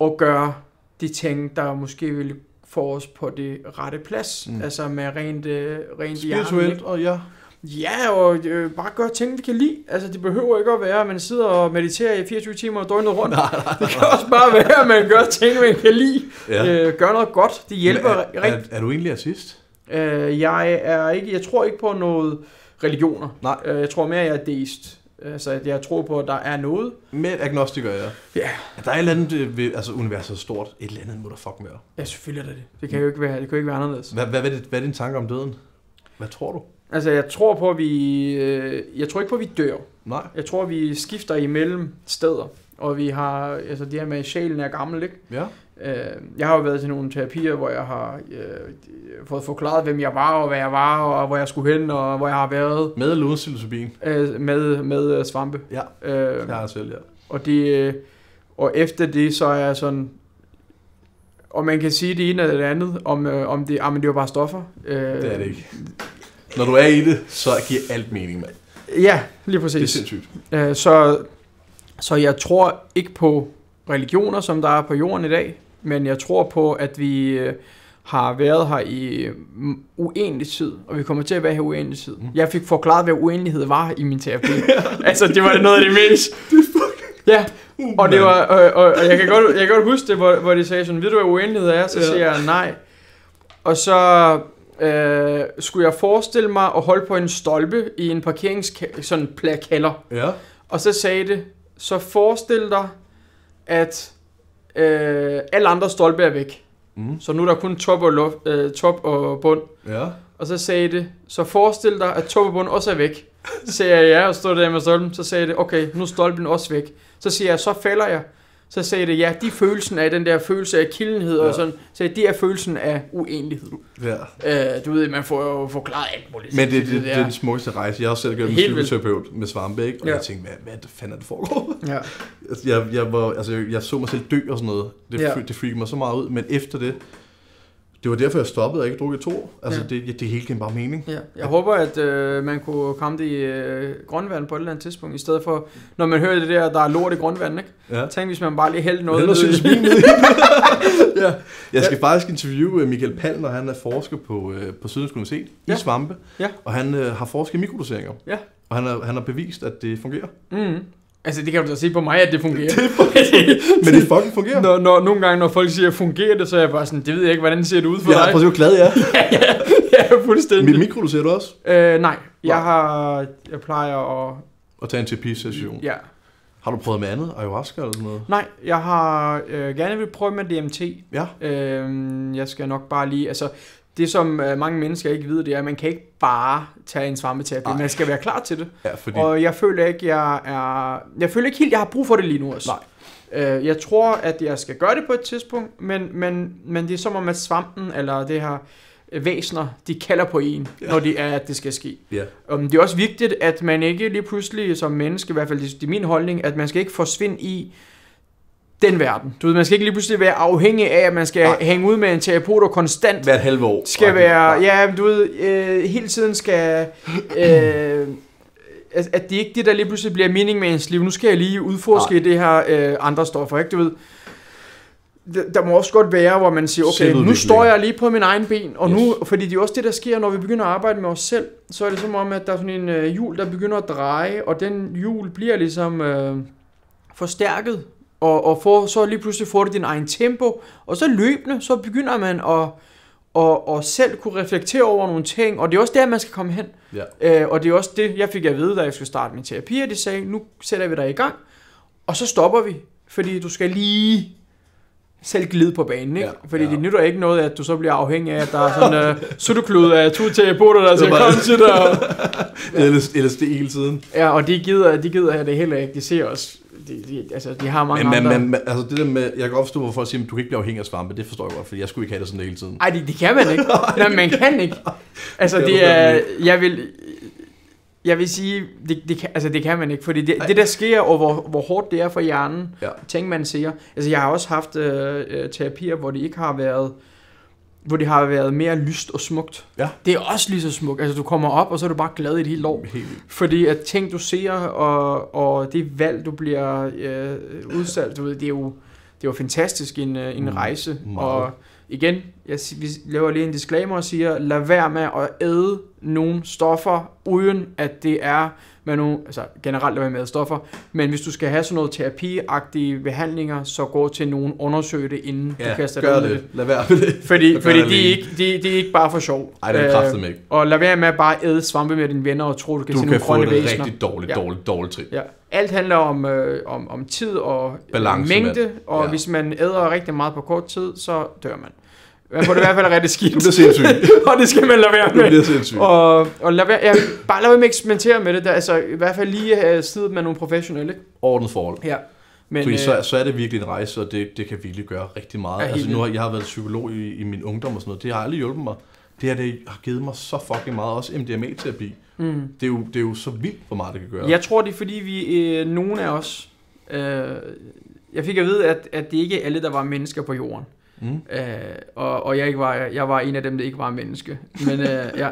at gøre de ting, der måske vil få os på det rette plads. Mm. Altså med rent, øh, rent hjernen? Spirituelt, og ja. Ja, og øh, bare gøre ting, vi kan lide. Altså, det behøver ikke at være, at man sidder og mediterer i 24 timer døgnet rundt. Nej, nej, Det kan også bare være, at man gør ting, man kan lide. Ja. Øh, gør noget godt. Det hjælper Men er, rigtig. er, er, du egentlig artist? Øh, jeg er ikke, jeg tror ikke på noget religioner. Nej. Øh, jeg tror mere, jeg er deist. Altså, at jeg tror på, at der er noget. Med agnostiker, ja. Ja. Er der et eller andet, øh, ved, altså universet er stort, et eller andet må der fuck være. Ja, selvfølgelig er det det. Det kan jo ikke være, det kan jo ikke være anderledes. Hvad, hvad, er hvad er din tanke om døden? Hvad tror du? Altså, jeg tror på, at vi... Øh, jeg tror ikke på, at vi dør. Nej. Jeg tror, vi skifter imellem steder. Og vi har... Altså, det her med, at sjælen er gammel, ikke? Ja. Øh, jeg har jo været til nogle terapier, hvor jeg har øh, fået forklaret, hvem jeg var, og hvad jeg var, og hvor jeg skulle hen, og hvor jeg har været Med eller uden psilocybin? øh, med, med øh, svampe. Ja. Øh, Jeg har selv, ja. og, det, og efter det, så er jeg sådan... Og man kan sige det ene eller det andet, om, øh, om det, ah, men det var bare stoffer. Øh, Det er det ikke. Når du er i det, så giver alt mening, mand. Ja, lige Det er præcis. sindssygt. Øh, så, så jeg tror ikke på religioner, som der er på jorden i dag, men jeg tror på, at vi øh, har været her i mm, uendelig tid, og vi kommer til at være her i uendelig tid. Mm. Jeg fik forklaret, hvad uendelighed var i min terapi. altså, det var noget af det mest... Ja, og det var, og, og, og jeg, kan godt, jeg kan godt huske det, hvor, hvor de sagde sådan, ved du hvad uendelighed er? Så Ja. siger jeg nej. Og så øh, skulle jeg forestille mig at holde på en stolpe i en parkerings sådan plakalder. Ja. Og så sagde det, så forestil dig, at øh, alle andre stolpe er væk. Mm. Så nu er der kun top og, luft, øh, top og bund. Ja. Og så sagde det, så forestil dig, at top og bund også er væk. Så sagde jeg ja, og stod der med stolpen. Så sagde det, okay, nu er stolpen også væk. Så siger jeg, så falder jeg. Så sagde det, ja, de følelsen af den der følelse af kildenhed Ja. og sådan. Så det er følelsen af uenighed. ja. Øh, du ved, man får jo forklaret alt muligt. Men det, det, det, det er den smukkeste rejse. Jeg har også selv gjort en psykoterapeut med svampe, ikke? Og Ja. jeg tænkte, hvad, hvad fanden er det foregår? Ja. Altså, jeg, jeg, var, altså, jeg så mig selv dø og sådan noget. Det, ja. det freakede mig så meget ud. Men efter det, det var derfor, jeg stoppede og ikke drukket to år. Altså, Ja. ja. det, det hele gav bare mening. Ja, jeg håber, at øh, man kunne komme det i øh, grundvand på et eller andet tidspunkt, i stedet for, når man hører det der, der er lort i grundvand, ikke? Ja. Tænk, hvis man bare lige hældte noget ned i- ned i ja. Jeg skal faktisk interviewe øh, Michael Palmer, han er forsker på, øh, på Syddansk Universitet Ja. i svampe. Ja. Og han øh, har forsket i mikrodoseringer. Ja. Og han har, han har bevist, at det fungerer. Mm. Altså, det kan du da se på mig, at det fungerer. Men det fucking fungerer. når, når, nogle gange, når folk siger, fungerer det, så er jeg bare sådan, det ved jeg ikke, hvordan ser det ud for Ja, dig? at se, hvor glad jeg er. ja, ja, ja, fuldstændig. Mit mikrodoserer du også? Øh, nej, jeg har, jeg plejer at, Og tage en terapisession. ja. Har du prøvet med andet? Ayahuasca eller sådan noget? Nej, jeg har øh, gerne vil prøve med DMT. Ja. Øh, jeg skal nok bare lige, altså, det som øh, mange mennesker ikke ved, det er, at man kan ikke bare tage en svampeterapi. Nej. Man skal være klar til det. Ja, fordi... Og jeg føler ikke, jeg er... Jeg føler ikke helt, jeg har brug for det lige nu også. Nej. Øh, jeg tror, at jeg skal gøre det på et tidspunkt, men, men, men det er som om, at svampen eller det her øh, væsner, de kalder på en, ja. når det er, at det skal ske. Ja. Um, det er også vigtigt, at man ikke lige pludselig som menneske, i hvert fald det det er min holdning, at man skal ikke forsvinde i den verden. Du ved, man skal ikke lige pludselig være afhængig af, at man skal Nej. hænge ud med en terapeut og konstant Hvert halve år. skal Okay. være, ja, du ved, øh, hele tiden skal, øh, at, at det ikke det, der lige pludselig bliver mening med ens liv. Nu skal jeg lige udforske Nej. det her øh, andre stoffer, ikke? Du ved, der, må også godt være, hvor man siger, okay, nu står jeg lige på min egen ben, og Yes. nu, fordi det er også det, der sker, når vi begynder at arbejde med os selv, så er det som om, at der er sådan en øh, hjul, der begynder at dreje, og den hjul bliver ligesom øh, forstærket, og, og får, så lige pludselig får du din egen tempo, og så løbende, så begynder man at og, og selv kunne reflektere over nogle ting, og det er også der, man skal komme hen. Ja. Øh, og det er også det, jeg fik at vide, da jeg skulle starte min terapi, og de sagde, nu sætter vi dig i gang, og så stopper vi, fordi du skal lige selv glide på banen, ikke? Ja, Fordi ja. det nytter ikke noget, at du så bliver afhængig af, at der er sådan en uh, sutteklud af to terapeuter, der skal bare- til dig. og- LSD, LSD hele tiden. Ja, og de gider, de gider det heller ikke. De ser os, de, de, altså, de har mange Men, andre... men, men, altså det der med, jeg kan forstå, hvorfor folk siger, at du kan ikke blive afhængig af svampe. Det forstår jeg godt, fordi jeg skulle ikke have det sådan hele tiden. Ej, det, det kan man ikke. Nej, man kan ikke. Altså, Det det er, jeg vil, jeg vil sige, det, det, kan, altså, det kan man ikke, fordi det, det der sker, og hvor, hvor hårdt det er for hjernen, Ja. ting man siger. Altså, jeg har også haft øh, øh, terapier, hvor det ikke har været, hvor det har været mere lyst og smukt. Ja. Det er også lige så smukt. Altså, du kommer op, og så er du bare glad i et helt år. Helt. Fordi at ting, du ser, og, og det valg, du bliver øh, udsat, du ved, det er jo, det jo fantastisk en, øh, en Mm, rejse. meget. Og igen, jeg, vi laver lige en disclaimer og siger, lad være med at æde nogle stoffer, uden at det er med nogle, altså generelt lad være med at stoffer, men hvis du skal have sådan noget terapiagtige behandlinger, så gå til nogen, undersøg det, inden du Ja, kaster dig gør ud i det. Lad være med det. Fordi, fordi det det, er alene. ikke, det, det er ikke bare for sjov. Ej, det er Øh, ikke. Og lad være med at bare æde svampe med dine venner og tro, du kan Du se kan nogle få grønne et væsener. rigtig dårligt, Ja. dårligt, dårligt trip. Ja. Alt handler om, øh, om, om tid og Balance, mængde, og Ja. hvis man æder rigtig meget på kort tid, så dør man. Man får det i hvert fald rigtig skidt. Du bliver sindssyg. og det skal man lade være Du med. bliver sindssyg. Og, og lad være, ja, bare lad være med at eksperimentere med det. Der, altså, I hvert fald lige have siddet med nogle professionelle. Ordnet forhold. Ja. Men, Fordi øh, så, så er det virkelig en rejse, og det, det kan virkelig gøre rigtig meget. Altså, nu har jeg har været psykolog i, i min ungdom og sådan noget. Det har aldrig hjulpet mig. Det her det har givet mig så fucking meget. Også MDMA-terapi. mm. Det er, jo, det er jo så vildt, hvor meget det kan gøre. Jeg tror, det er fordi, vi øh, nogle af os... Øh, jeg fik at vide, at, at det ikke er alle, der var mennesker på jorden. Mm. Øh, og, og jeg, ikke var, jeg var en af dem, der ikke var menneske. Men, øh, ja.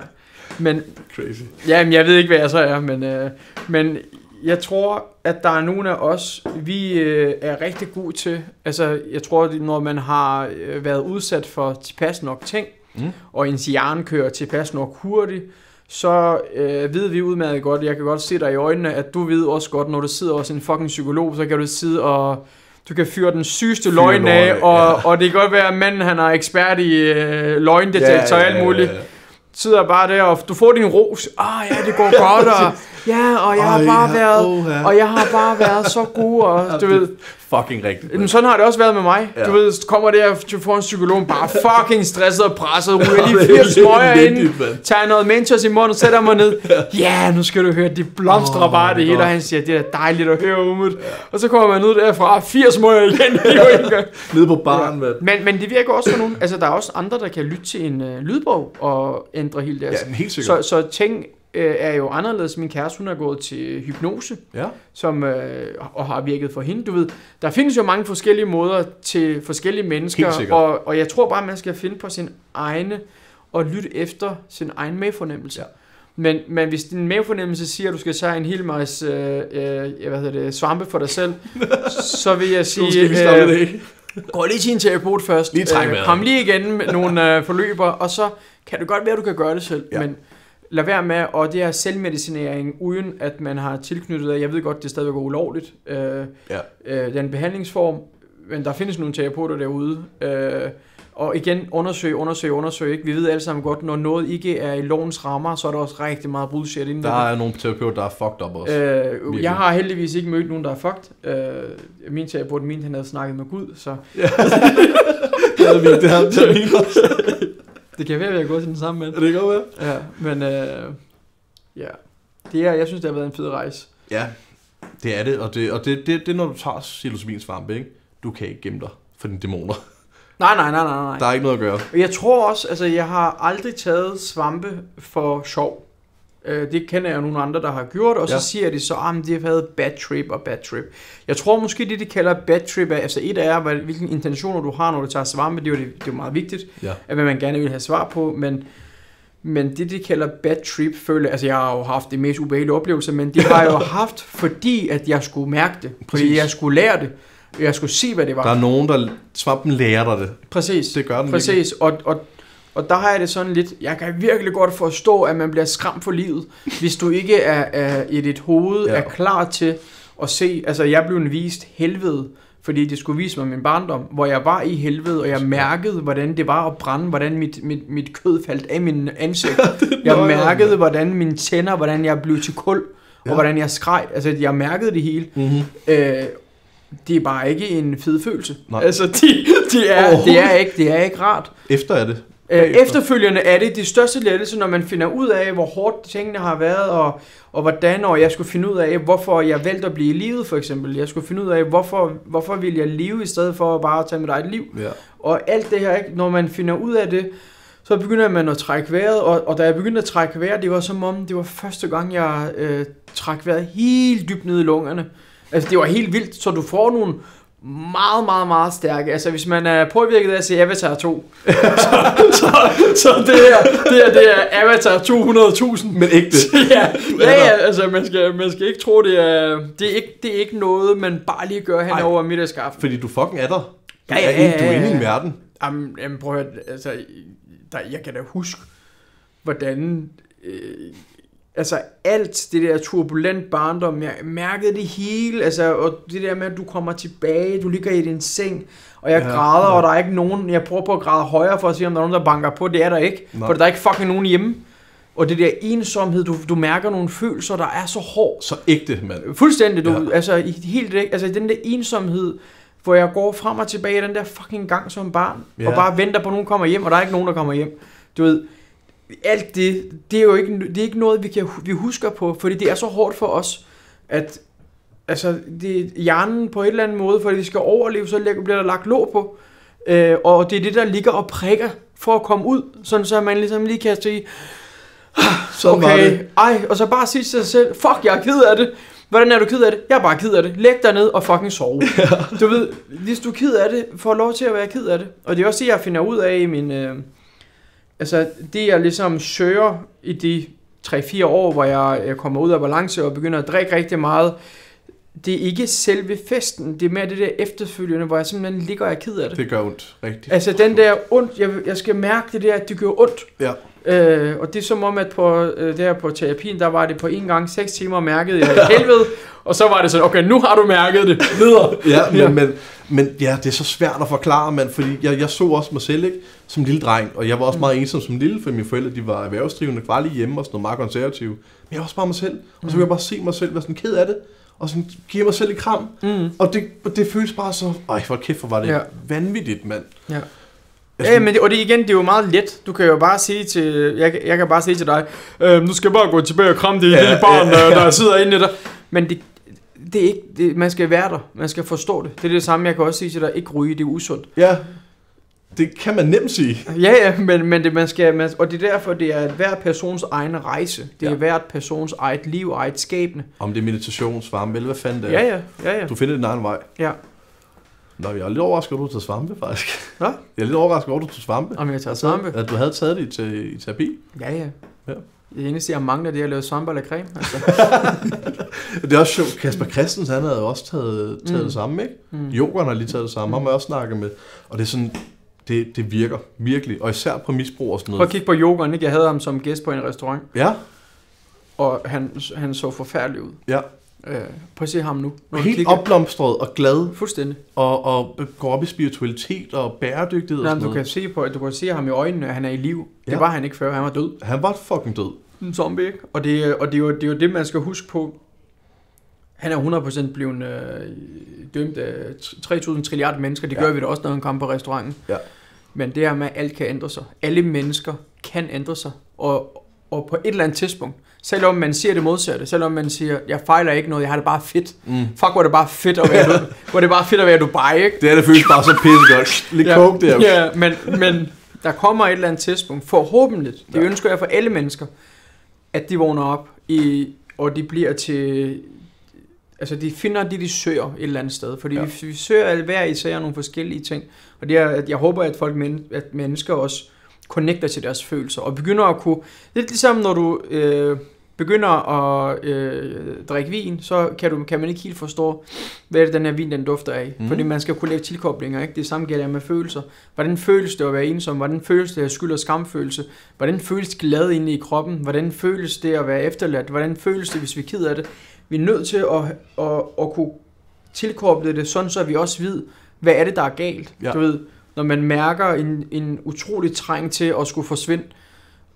men Crazy. ja, men jeg ved ikke, hvad jeg så er. Men, øh, men jeg tror, at der er nogle af os, vi øh, er rigtig gode til. Altså, jeg tror, at når man har øh, været udsat for tilpas nok ting, Mm. og ens hjerne kører tilpas nok hurtigt, så øh, ved vi udmærket godt, jeg kan godt se dig i øjnene, at du ved også godt, når du sidder hos en fucking psykolog, så kan du sidde og du kan fyre den sygeste Fyre løgn af, løgn, og, ja. og det kan godt være, at manden han er ekspert i øh, løgndetektor og alt muligt. Sidder bare der, og du får din ros. Ah ja, det går godt, og ja, og jeg har bare ja, været, og jeg har bare været så god, og du ved, Fucking rigtigt. Jamen, sådan har det også været med mig. Ja. Ja. Du ved, kommer der til for en psykolog, bare fucking stresset og presset, ryger lige fire smøger ind, tager noget Mentos i munden, sætter mig ned. Ja, nu skal du høre, det blomstrer Åh, bare det hele, og han siger, det er dejligt at høre, Umut. Og så kommer man ud derfra, fire smøger igen. Nede på baren, mand. men, men det virker også for nogen, altså der er også andre, der kan lytte til en øh, lydbog og ændre hele deres. Ja, helt sikkert. så, så ting øh, er jo anderledes. Min kæreste, hun er gået til hypnose Ja. som øh, og har virket for hende. Du ved, der findes jo mange forskellige måder til forskellige mennesker, og, og jeg tror bare, man skal finde på sin egne og lytte efter sin egen medfornemmelse. Ja. Men, men hvis din medfornemmelse siger, at du skal tage en hel masse øh, øh, hvad hedder det, svampe for dig selv, så vil jeg sige, øh, gå lige til en terapeut først. Lige vejret. kom lige igen med nogle øh, forløber, og så kan det godt være, at du kan gøre det selv. Ja. Men lad være med, og det er selvmedicinering, uden at man har tilknyttet, jeg ved godt, det er stadigvæk ulovligt, øh, Ja. øh, den behandlingsform, men der findes nogle terapeuter derude, øh, og igen, undersøg, undersøg, undersøg, ikke? Vi ved alle sammen godt, når noget ikke er i lovens rammer, så er der også rigtig meget bullshit inden Der er nogle terapeuter, der er fucked up også. Øh, Virkelig. jeg har heldigvis ikke mødt nogen, der er fucked. Øh, min terapeut, min, han havde snakket med Gud, så det havde vi, det havde, det havde. Det kan være, at vi har gået til den samme mand. Er det godt med? Ja, men øh, ja. Det er, jeg synes, det har været en fed rejse. Ja, det er det. Og det, og det, det, det er, når du tager psilocybin-svampe, ikke? Du kan ikke gemme dig for dine dæmoner. Nej, nej, nej, nej, nej. Der er ikke noget at gøre. Jeg tror også, altså jeg har aldrig taget svampe for sjov. Øh, Det kender jeg nogle andre, der har gjort, og så Ja. siger de så, at de har været bad trip og bad trip. Jeg tror måske, det de kalder bad trip er, altså et er, hvad- hvilke intentioner du har, når du tager svampe, det er jo, det, det er meget vigtigt, Ja. at hvad man gerne vil have svar på, men, men det de kalder bad trip, føler, altså jeg har jo haft det mest ubehagelige oplevelse, men det har jeg jo haft, fordi at jeg skulle mærke det, fordi Præcis. jeg skulle lære det, jeg skulle se, hvad det var. Der er nogen, der... Svampen lærer dig det. Præcis. Det gør den. Præcis, og, og, og der har jeg det sådan lidt, jeg kan virkelig godt forstå, at man bliver skræmt for livet, hvis du ikke er, er i dit hoved Ja. er klar til at se, altså jeg blev vist helvede, fordi det skulle vise mig min barndom, hvor jeg var i helvede, og jeg mærkede, hvordan det var at brænde, hvordan mit, mit, mit kød faldt af min ansigt. jeg mærkede, hvordan mine tænder, hvordan jeg blev til kul, og Ja. hvordan jeg skreg. Altså, jeg mærkede det hele. Mm-hmm. Øh, det er bare ikke en fed følelse. Nej. Altså, de, de er, det, er ikke, det er ikke rart. Efter er det. Øh, Bagefter. efterfølgende er det det største lettelse, når man finder ud af, hvor hårdt tingene har været, og, og hvordan, og jeg skulle finde ud af, hvorfor jeg valgte at blive i livet, for eksempel. Jeg skulle finde ud af, hvorfor, hvorfor vil jeg leve, i stedet for bare at tage mit eget liv. Ja. Og alt det her, ikke? når man finder ud af det, så begynder man at trække vejret, og, og da jeg begyndte at trække vejret, det var som om, det var første gang, jeg øh, trak vejret helt dybt ned i lungerne. Altså, det var helt vildt, så du får nogle meget, meget, meget stærke. Altså, hvis man er påvirket af at se Avatar 2, så, så, så det her, det her, det er Avatar 200.000. Men ikke det. ja, ja, ja, altså man skal, man skal ikke tro, det er, det er, ikke, det er ikke noget, man bare lige gør hen Ej. over middagskaffe. Fordi du fucking er der. Du Ja, ja, er inde- Du er ja, inde i ja. en verden. Jamen, jamen prøv at høre, altså, der, jeg kan da huske, hvordan, øh, altså alt det der turbulent barndom, jeg mærkede det hele, altså, og det der med, at du kommer tilbage, du ligger i din seng, og jeg Ja, græder, ja. og der er ikke nogen, jeg prøver på at græde højere for at se, om der er nogen, der banker på, det er der ikke, Nej. for der er ikke fucking nogen hjemme. Og det der ensomhed, du, du mærker nogle følelser, der er så hård, Så ægte, mand. Fuldstændig, du, Ja. altså helt altså den der ensomhed, hvor jeg går frem og tilbage i den der fucking gang som barn, ja. og bare venter på, at nogen kommer hjem, og der er ikke nogen, der kommer hjem. Du ved, alt det, det er jo ikke, det er ikke noget, vi, kan, vi husker på, fordi det er så hårdt for os, at altså, det, hjernen på et eller andet måde, fordi vi skal overleve, så bliver der lagt låg på, øh, og det er det, der ligger og prikker for at komme ud, sådan så man ligesom lige kan sige, Sådan var okay, det. ej, og så bare sige til sig selv, fuck, jeg er ked af det. Hvordan er du ked af det? Jeg er bare ked af det. Læg dig ned og fucking sove. Du ved, hvis du er ked af det, får lov til at være ked af det. Og det er også det, jeg finder ud af i min... Øh, altså, det jeg ligesom søger i de 3-4 år, hvor jeg, jeg kommer ud af balance og begynder at drikke rigtig meget, det er ikke selve festen, det er mere det der efterfølgende, hvor jeg simpelthen ligger og er ked af det. Det gør ondt. Rigtigt. Altså den der ondt, jeg, jeg skal mærke det der, at det gør ondt. Ja. Øh, og det er som om, at på, øh, der på terapien, der var det på en gang 6 timer mærket i helvede, og så var det sådan, okay, nu har du mærket det, videre. Ja, men, Ja. Men, men ja, det er så svært at forklare, mand, fordi jeg, jeg så også mig selv, ikke, som lille dreng, og jeg var også meget ensom som lille, for mine forældre, de var erhvervsdrivende, var lige hjemme og sådan noget meget konservative. Men jeg var også bare mig selv, og så kunne jeg bare se mig selv være sådan ked af det, og sådan give mig selv et kram, Mm. og det, og det føles bare så, ej, hvor kæft, hvor var det ja. vanvittigt, mand. Ja. Ja, men det, og det igen, det er jo meget let. Du kan jo bare sige til, jeg, jeg kan bare sige til dig, øh, nu skal jeg bare gå tilbage og kramme det Ja, lille barn, ja, ja, ja. der sidder inde i dig. Men det, det er ikke, det, man skal være der, man skal forstå det. Det er det samme, jeg kan også sige til dig, ikke ryge, det er usundt. Ja, det kan man nemt sige. Ja, ja, men, men det, man skal, man, og det er derfor, det er hver persons egen rejse. Det er Ja. hvert persons eget liv, eget skæbne. Om det er meditation, eller hvad fanden det er. Ja, ja, ja, ja. Du finder din egen vej. ja. Nå, jeg er lidt overrasket over, at du tager svampe, faktisk. Hvad? Jeg er lidt overrasket over, at du tog svampe. Om jeg tager svampe? At du havde taget det til, i terapi. Ja, ja. Ja. Det eneste, jeg mangler, det er at lave svampe eller creme. Altså. Det er også sjovt. Kasper Christens, han havde også taget, taget Mm. det samme, ikke? Mm. Jokeren har lige taget det samme. Mm. Ham har jeg også snakket med. Og det er sådan, det, det virker virkelig. Og især på misbrug og sådan Prøv noget. at kigge på yogeren, ikke? Jeg havde ham som gæst på en restaurant, Ja, og han, han så forfærdelig ud. ja. Øh, prøv at se ham nu. Når Helt opblomstret og glad. Fuldstændig. Og, og går op i spiritualitet og bæredygtighed og Nej, sådan men du noget. kan se på, at du kan se ham i øjnene, at han er i liv. Det Ja. var han ikke før, han var død. Han var fucking død. En zombie, ikke? Og det, og det, er, jo, det er jo det, man skal huske på. Han er 100% blevet øh, dømt af 3.000 trilliarder mennesker. Det Ja. gør vi da også, når han kommer på restauranten. Ja. Men det her med, at alt kan ændre sig. Alle mennesker kan ændre sig. Og, og på et eller andet tidspunkt, selvom man siger det modsatte, selvom man siger, jeg fejler ikke noget, jeg har det bare fedt. Mm. Fuck, hvor er det bare fedt at være, hvor er det bare fedt at være Dubai, ikke? Det er det føles bare så pisse godt. Lidt ja. coke der. Ja, men, men der kommer et eller andet tidspunkt, forhåbentlig, det Ja. ønsker jeg for alle mennesker, at de vågner op, i, og de bliver til, altså de finder det, de søger et eller andet sted, fordi Ja. vi, vi søger hver især nogle forskellige ting, og det er, at jeg håber, at folk, men, at mennesker også connecter til deres følelser, og begynder at kunne, lidt ligesom når du øh, begynder at øh, drikke vin, så kan, du, kan man ikke helt forstå, hvad det, den her vin den dufter af. Mm. Fordi man skal kunne lave tilkoblinger, ikke? Det samme gælder med følelser. Hvordan føles det at være ensom? Hvordan føles det at skyld og skamfølelse? Hvordan føles glad inde i kroppen? Hvordan føles det at være efterladt? Hvordan føles det, hvis vi er ked af det? Vi er nødt til at, at, at kunne tilkoble det, sådan så vi også ved, hvad er det, der er galt. Ja. Du ved, når man mærker en, en utrolig træng til at skulle forsvinde,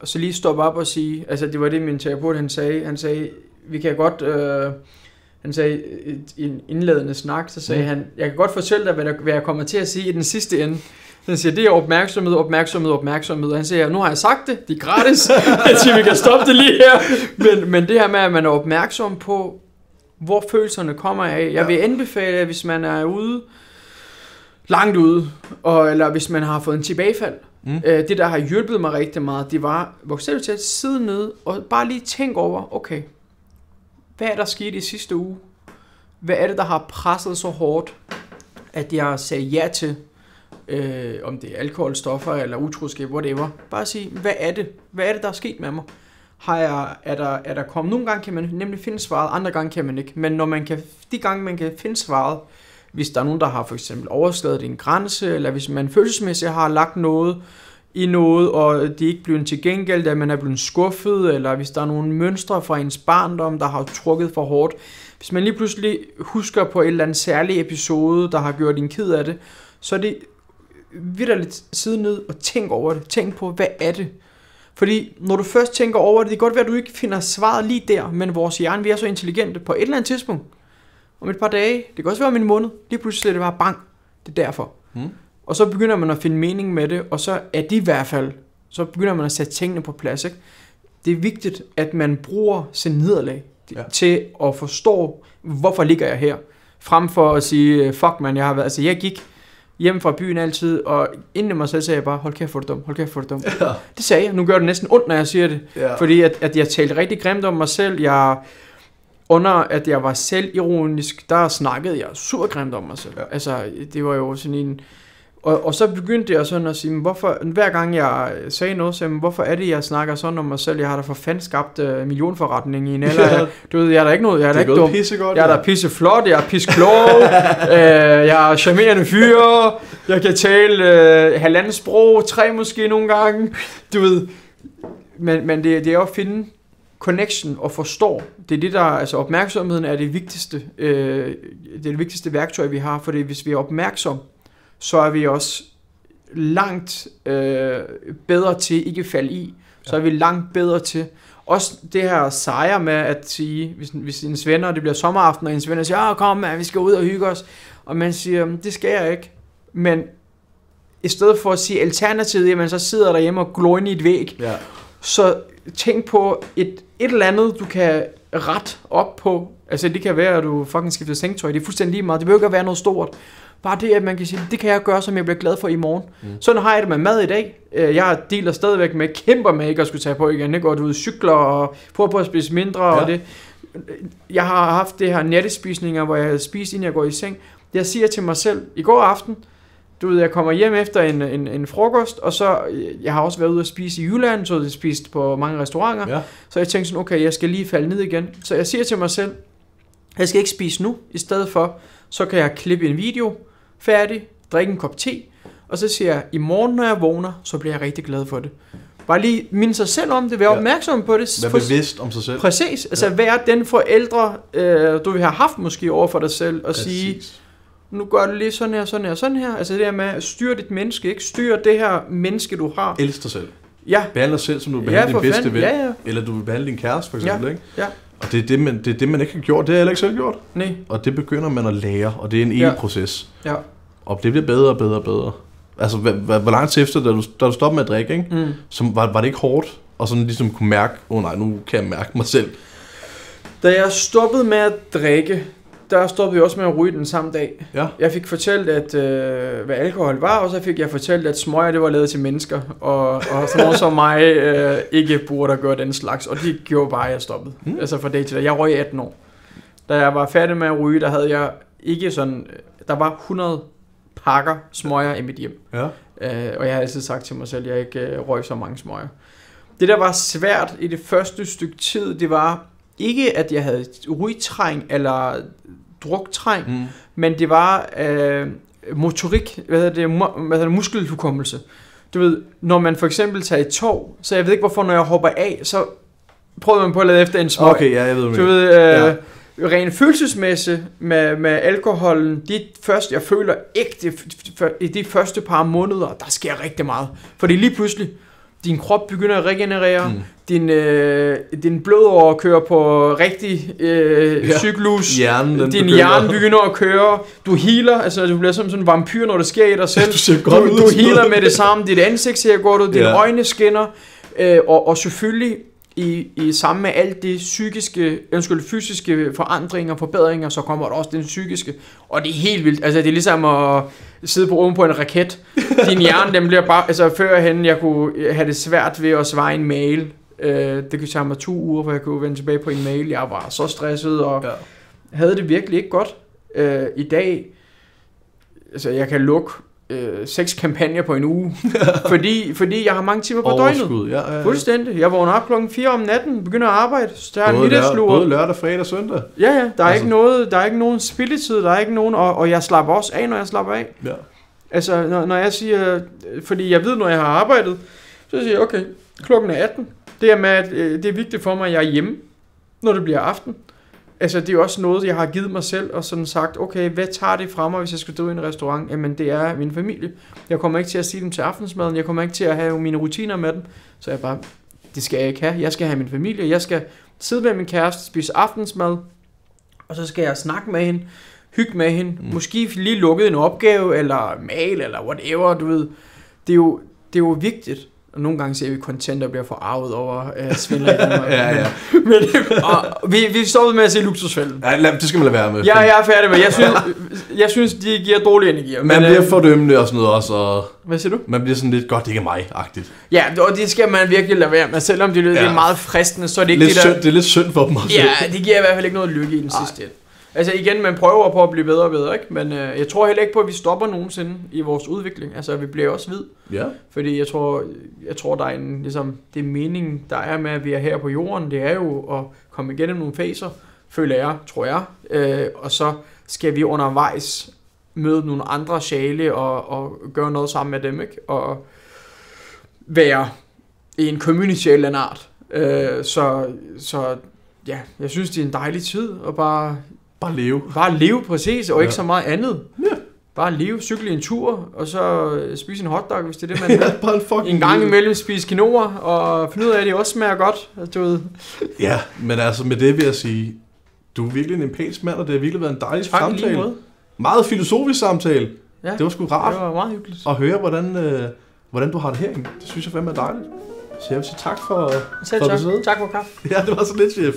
og så lige stoppe op og sige, altså det var det, min terapeut han sagde, han sagde, vi kan godt, øh, han sagde i en indledende snak, så sagde Mm. han, jeg kan godt fortælle dig, hvad, der, hvad jeg kommer til at sige i den sidste ende. Han siger, det er opmærksomhed, opmærksomhed, opmærksomhed. Og han siger, nu har jeg sagt det, det er gratis. Han siger, vi kan stoppe det lige her. Men, men det her med, at man er opmærksom på, hvor følelserne kommer af. Jeg vil anbefale, at hvis man er ude, langt ude, og, eller hvis man har fået en tilbagefald, Mm. øh, det der har hjulpet mig rigtig meget, det var, bogstaveligt talt, sidde ned og bare lige tænke over, okay, hvad er der sket i sidste uge? Hvad er det, der har presset så hårdt, at jeg sagde ja til, øh, om det er alkohol, stoffer eller utroskab, whatever. Bare sige, hvad er det? Hvad er det, der er sket med mig? Har jeg, er, der, er der kommet? Nogle gange kan man nemlig finde svaret, andre gange kan man ikke. Men når man kan, de gange man kan finde svaret, hvis der er nogen, der har for eksempel overskrevet en grænse, eller hvis man følelsesmæssigt har lagt noget i noget, og det er ikke blevet til gengæld, at man er blevet skuffet, eller hvis der er nogle mønstre fra ens barndom, der har trukket for hårdt. Hvis man lige pludselig husker på et eller andet særlig episode, der har gjort en ked af det, så er det vidderligt sidde ned og tænk over det. Tænk på, hvad er det? Fordi når du først tænker over det, det kan godt være, at du ikke finder svaret lige der, men vores hjerne, vi er så intelligente på et eller andet tidspunkt, om et par dage, det kan også være om en måned, lige pludselig er det bare bang, det er derfor. Mm. Og så begynder man at finde mening med det, og så er det i hvert fald, så begynder man at sætte tingene på plads. Ikke? Det er vigtigt, at man bruger sin nederlag Ja. til at forstå, hvorfor ligger jeg her. Frem for at sige, fuck man, jeg har været, altså jeg gik hjem fra byen altid, og inden i mig selv sagde jeg bare, hold kæft for det dum, hold kæft for det dum. Ja. Det sagde jeg, nu gør det næsten ondt, når jeg siger det. Ja. Fordi at, at jeg talte rigtig grimt om mig selv. Jeg, under at jeg var selvironisk, der snakkede jeg super grimt om mig selv. Ja. Altså, det var jo sådan en... Og, og så begyndte jeg sådan at sige, "Men hvorfor, hver gang jeg sagde noget, så jeg, hvorfor er det, jeg snakker sådan om mig selv? Jeg har da for fanden skabt uh, millionforretning i en alder. Ja. Du ved, jeg er da ikke noget, jeg er da ikke dum. pissegodt. Jeg er da pisse flot, jeg er pisse klog, øh, jeg er charmerende fyr, jeg kan tale øh, halvandet sprog, tre måske nogle gange, du ved. Men, men det, det er at finde connection og forstå. Det er det der, altså opmærksomheden er det vigtigste, øh, det er det vigtigste værktøj, vi har, fordi hvis vi er opmærksom, så er vi også langt øh, bedre til ikke at falde i. Så er vi langt bedre til også det her sejre med at sige, hvis, hvis ens venner, det bliver sommeraften, og ens venner siger, "Ah, kom man, vi skal ud og hygge os. Og man siger, "Mm, det skal jeg ikke. Men i stedet for at sige alternativet, jamen så sidder der hjemme og glor i et væg. Ja. Så tænk på et, et eller andet, du kan ret op på. Altså det kan være, at du fucking skifter sengtøj. Det er fuldstændig lige meget. Det behøver ikke at være noget stort. Bare det, at man kan sige, det kan jeg gøre, som jeg bliver glad for i morgen. Mm. Sådan har jeg det med mad i dag. Øh, Jeg dealer stadigvæk med, kæmper med ikke at skulle tage på igen. Ud og cykler og prøver på at spise mindre. Ja. Og det. Jeg har haft det her nattespisninger, hvor jeg spiser, inden jeg går i seng. Jeg siger til mig selv, i går aften, du ved, jeg kommer hjem efter en, en, en frokost, og så, jeg har også været ude at spise i Jylland, så jeg spist på mange restauranter. Ja. Så jeg tænkte sådan, okay, jeg skal lige falde ned igen. Så jeg siger til mig selv, jeg skal ikke spise nu, i stedet for, så kan jeg klippe en video, færdig, drikke en kop te, og så siger jeg, i morgen, når jeg vågner, så bliver jeg rigtig glad for det. Bare lige minde sig selv om det, være Ja. opmærksom på det. Vær For- bevidst om sig selv. Præcis, altså Ja. være den forældre, øh, du vil have haft måske over for dig selv, og sige, Præcis. Nu gør du lige sådan her, sådan her, sådan her. Altså det her med at styre dit menneske, ikke? Styre det her menneske, du har. Elsk dig selv. Ja, Behandle dig selv, som du vil ja behandle for din bedste ven. Ja, ja. Eller du vil behandle din kæreste, for Ja. eksempel. Ikke? Ja. Og det er det, man, det er det, man ikke har gjort. Det har jeg ikke selv gjort. Nej, Og det begynder man at lære, og det er en Ja. evig proces. ja. Og det bliver bedre og bedre og bedre. Altså, hvor lang tid efter, da du, da du stoppede med at drikke, ikke? Mm. Så var, var det ikke hårdt? Og sådan ligesom kunne mærke, åh oh, nej, nu kan jeg mærke mig selv. Da jeg stoppede med at drikke, der stoppede jeg også med at ryge den samme dag. Ja. Jeg fik fortalt, at, øh, hvad alkohol var, og så fik jeg fortalt, at smøger det var lavet til mennesker, og, og sådan nogen som mig øh, ikke burde at gøre den slags, og de gjorde bare, at jeg stoppede. Mm. Mm. Altså fra dag til dag. Jeg røg i 18 år. Da jeg var færdig med at ryge, der havde jeg ikke sådan, der var 100 pakker smøger i mit hjem. Ja. Øh, og jeg har altid sagt til mig selv, at jeg ikke øh, røg så mange smøger. Det, der var svært i det første stykke tid, det var ikke, at jeg havde rygtræng eller druktræng, Mm. men det var øh, motorik, hvad hedder det, mu- hvad hedder det, muskelhukommelse. Du ved, når man for eksempel tager et tog, så jeg ved ikke hvorfor, når jeg hopper af, så prøver man på at lade efter en smøg. Okay, ja, jeg ved, hvad Du ved, øh, Ja. rent følelsesmæssigt med, med alkoholen, det første, jeg føler ægte i de første par måneder, der sker rigtig meget. Fordi lige pludselig, din krop begynder at regenerere, Mm. Din, øh, din blodår kører på rigtig øh, Ja. cyklus, Hjernen, den din begynder- hjerne begynder at køre, du healer, altså du bliver som sådan en vampyr, når det sker i dig selv. Du ser Du, godt ud. du healer med det samme, dit ansigt ser godt ud, dine Ja. øjne skinner, øh, og, og selvfølgelig i, i sammen med alt det psykiske, undskyld, fysiske forandringer og forbedringer, så kommer der også den psykiske, og det er helt vildt, altså det er ligesom at sidde på oven på en raket. Din hjerne, den bliver bare, altså førhen, jeg kunne have det svært ved at svare en mail, øh, det kunne tage mig to uger, for jeg kunne vende tilbage på en mail, jeg var så stresset, og Ja. havde det virkelig ikke godt. Øh, I dag, altså jeg kan lukke øh, seks kampagner på en uge, fordi, fordi jeg har mange timer på døgnet. Overskud, ja, ja, ja. Fuldstændig. Jeg vågner op klokken 4 om natten, begynder at arbejde, så der er en Både, lør, middagslur. både lørdag, fredag og søndag. Ja, ja, der er, Altså- ikke noget, der er ikke nogen spilletid, der er ikke nogen, og, og jeg slapper også af, når jeg slapper af. Ja. Altså, når, når jeg siger, fordi jeg ved, når jeg har arbejdet, så siger jeg, okay, klokken er 18. Det er med, at øh, det er vigtigt for mig, at jeg er hjemme, når det bliver aften. Altså, det er også noget, jeg har givet mig selv, og sådan sagt, okay, hvad tager det fra mig, hvis jeg skal drive en restaurant? Jamen, det er min familie. Jeg kommer ikke til at sige dem til aftensmaden, jeg kommer ikke til at have mine rutiner med dem. Så jeg bare, det skal jeg ikke have. Jeg skal have min familie, jeg skal sidde med min kæreste, spise aftensmad, og så skal jeg snakke med hende, hygge med hende, mm. måske lige lukke en opgave, eller mail, eller whatever, du ved. Det er jo, det er jo vigtigt. Og nogle gange ser vi content, der bliver forarvet over uh, svindler i Danmark. Ja, ja. Men, og vi, vi stoppede med at se luksusfælden. ja lad, det skal man lade være med. Ja, jeg er færdig med. Jeg synes, jeg synes de giver dårlige energier. Man men, bliver øh, fordømmende og sådan noget også, og Hvad siger du? man bliver sådan lidt, godt, det ikke er mig-agtigt. Ja, og det skal man virkelig lade være med. Selvom det, det Ja. er meget fristende, så er det ikke Lidt det der... synd, det er lidt synd for dem også. Ja, det giver i hvert fald ikke noget lykke i den sidste ende. Altså igen, man prøver på at blive bedre og bedre, ikke? Men øh, jeg tror heller ikke på, at vi stopper nogensinde i vores udvikling. Altså, vi bliver også vid. ja. Fordi jeg tror, jeg tror der er en, ligesom, det mening, der er med, at vi er her på jorden, det er jo at komme igennem nogle faser, føler jeg, tror jeg. Øh, og så skal vi undervejs møde nogle andre sjæle og, og gøre noget sammen med dem, ikke? Og være i en community en eller anden art. Øh, så, så ja, jeg synes, det er en dejlig tid at bare, Bare leve. bare leve præcis, og ikke Ja. så meget andet. Ja. Bare leve, cykle en tur, og så øh, spise en hotdog, hvis det er det, man. Ja, bare en fucking En gang imellem spise quinoa, og finde ud af, at det også smager godt. Du ved. Ja, men altså med det vil jeg sige, du er virkelig en empatisk mand, og det har virkelig været en dejlig Tak samtale. Meget filosofisk samtale. Ja, Det var sgu rart det var meget hyggeligt. at høre, hvordan, øh, hvordan du har det herinde. Det synes jeg fandme er dejligt. Så jeg vil sige tak for, Selv for tak. besøget. Tak for kaffe. Ja, det var så lidt, chef.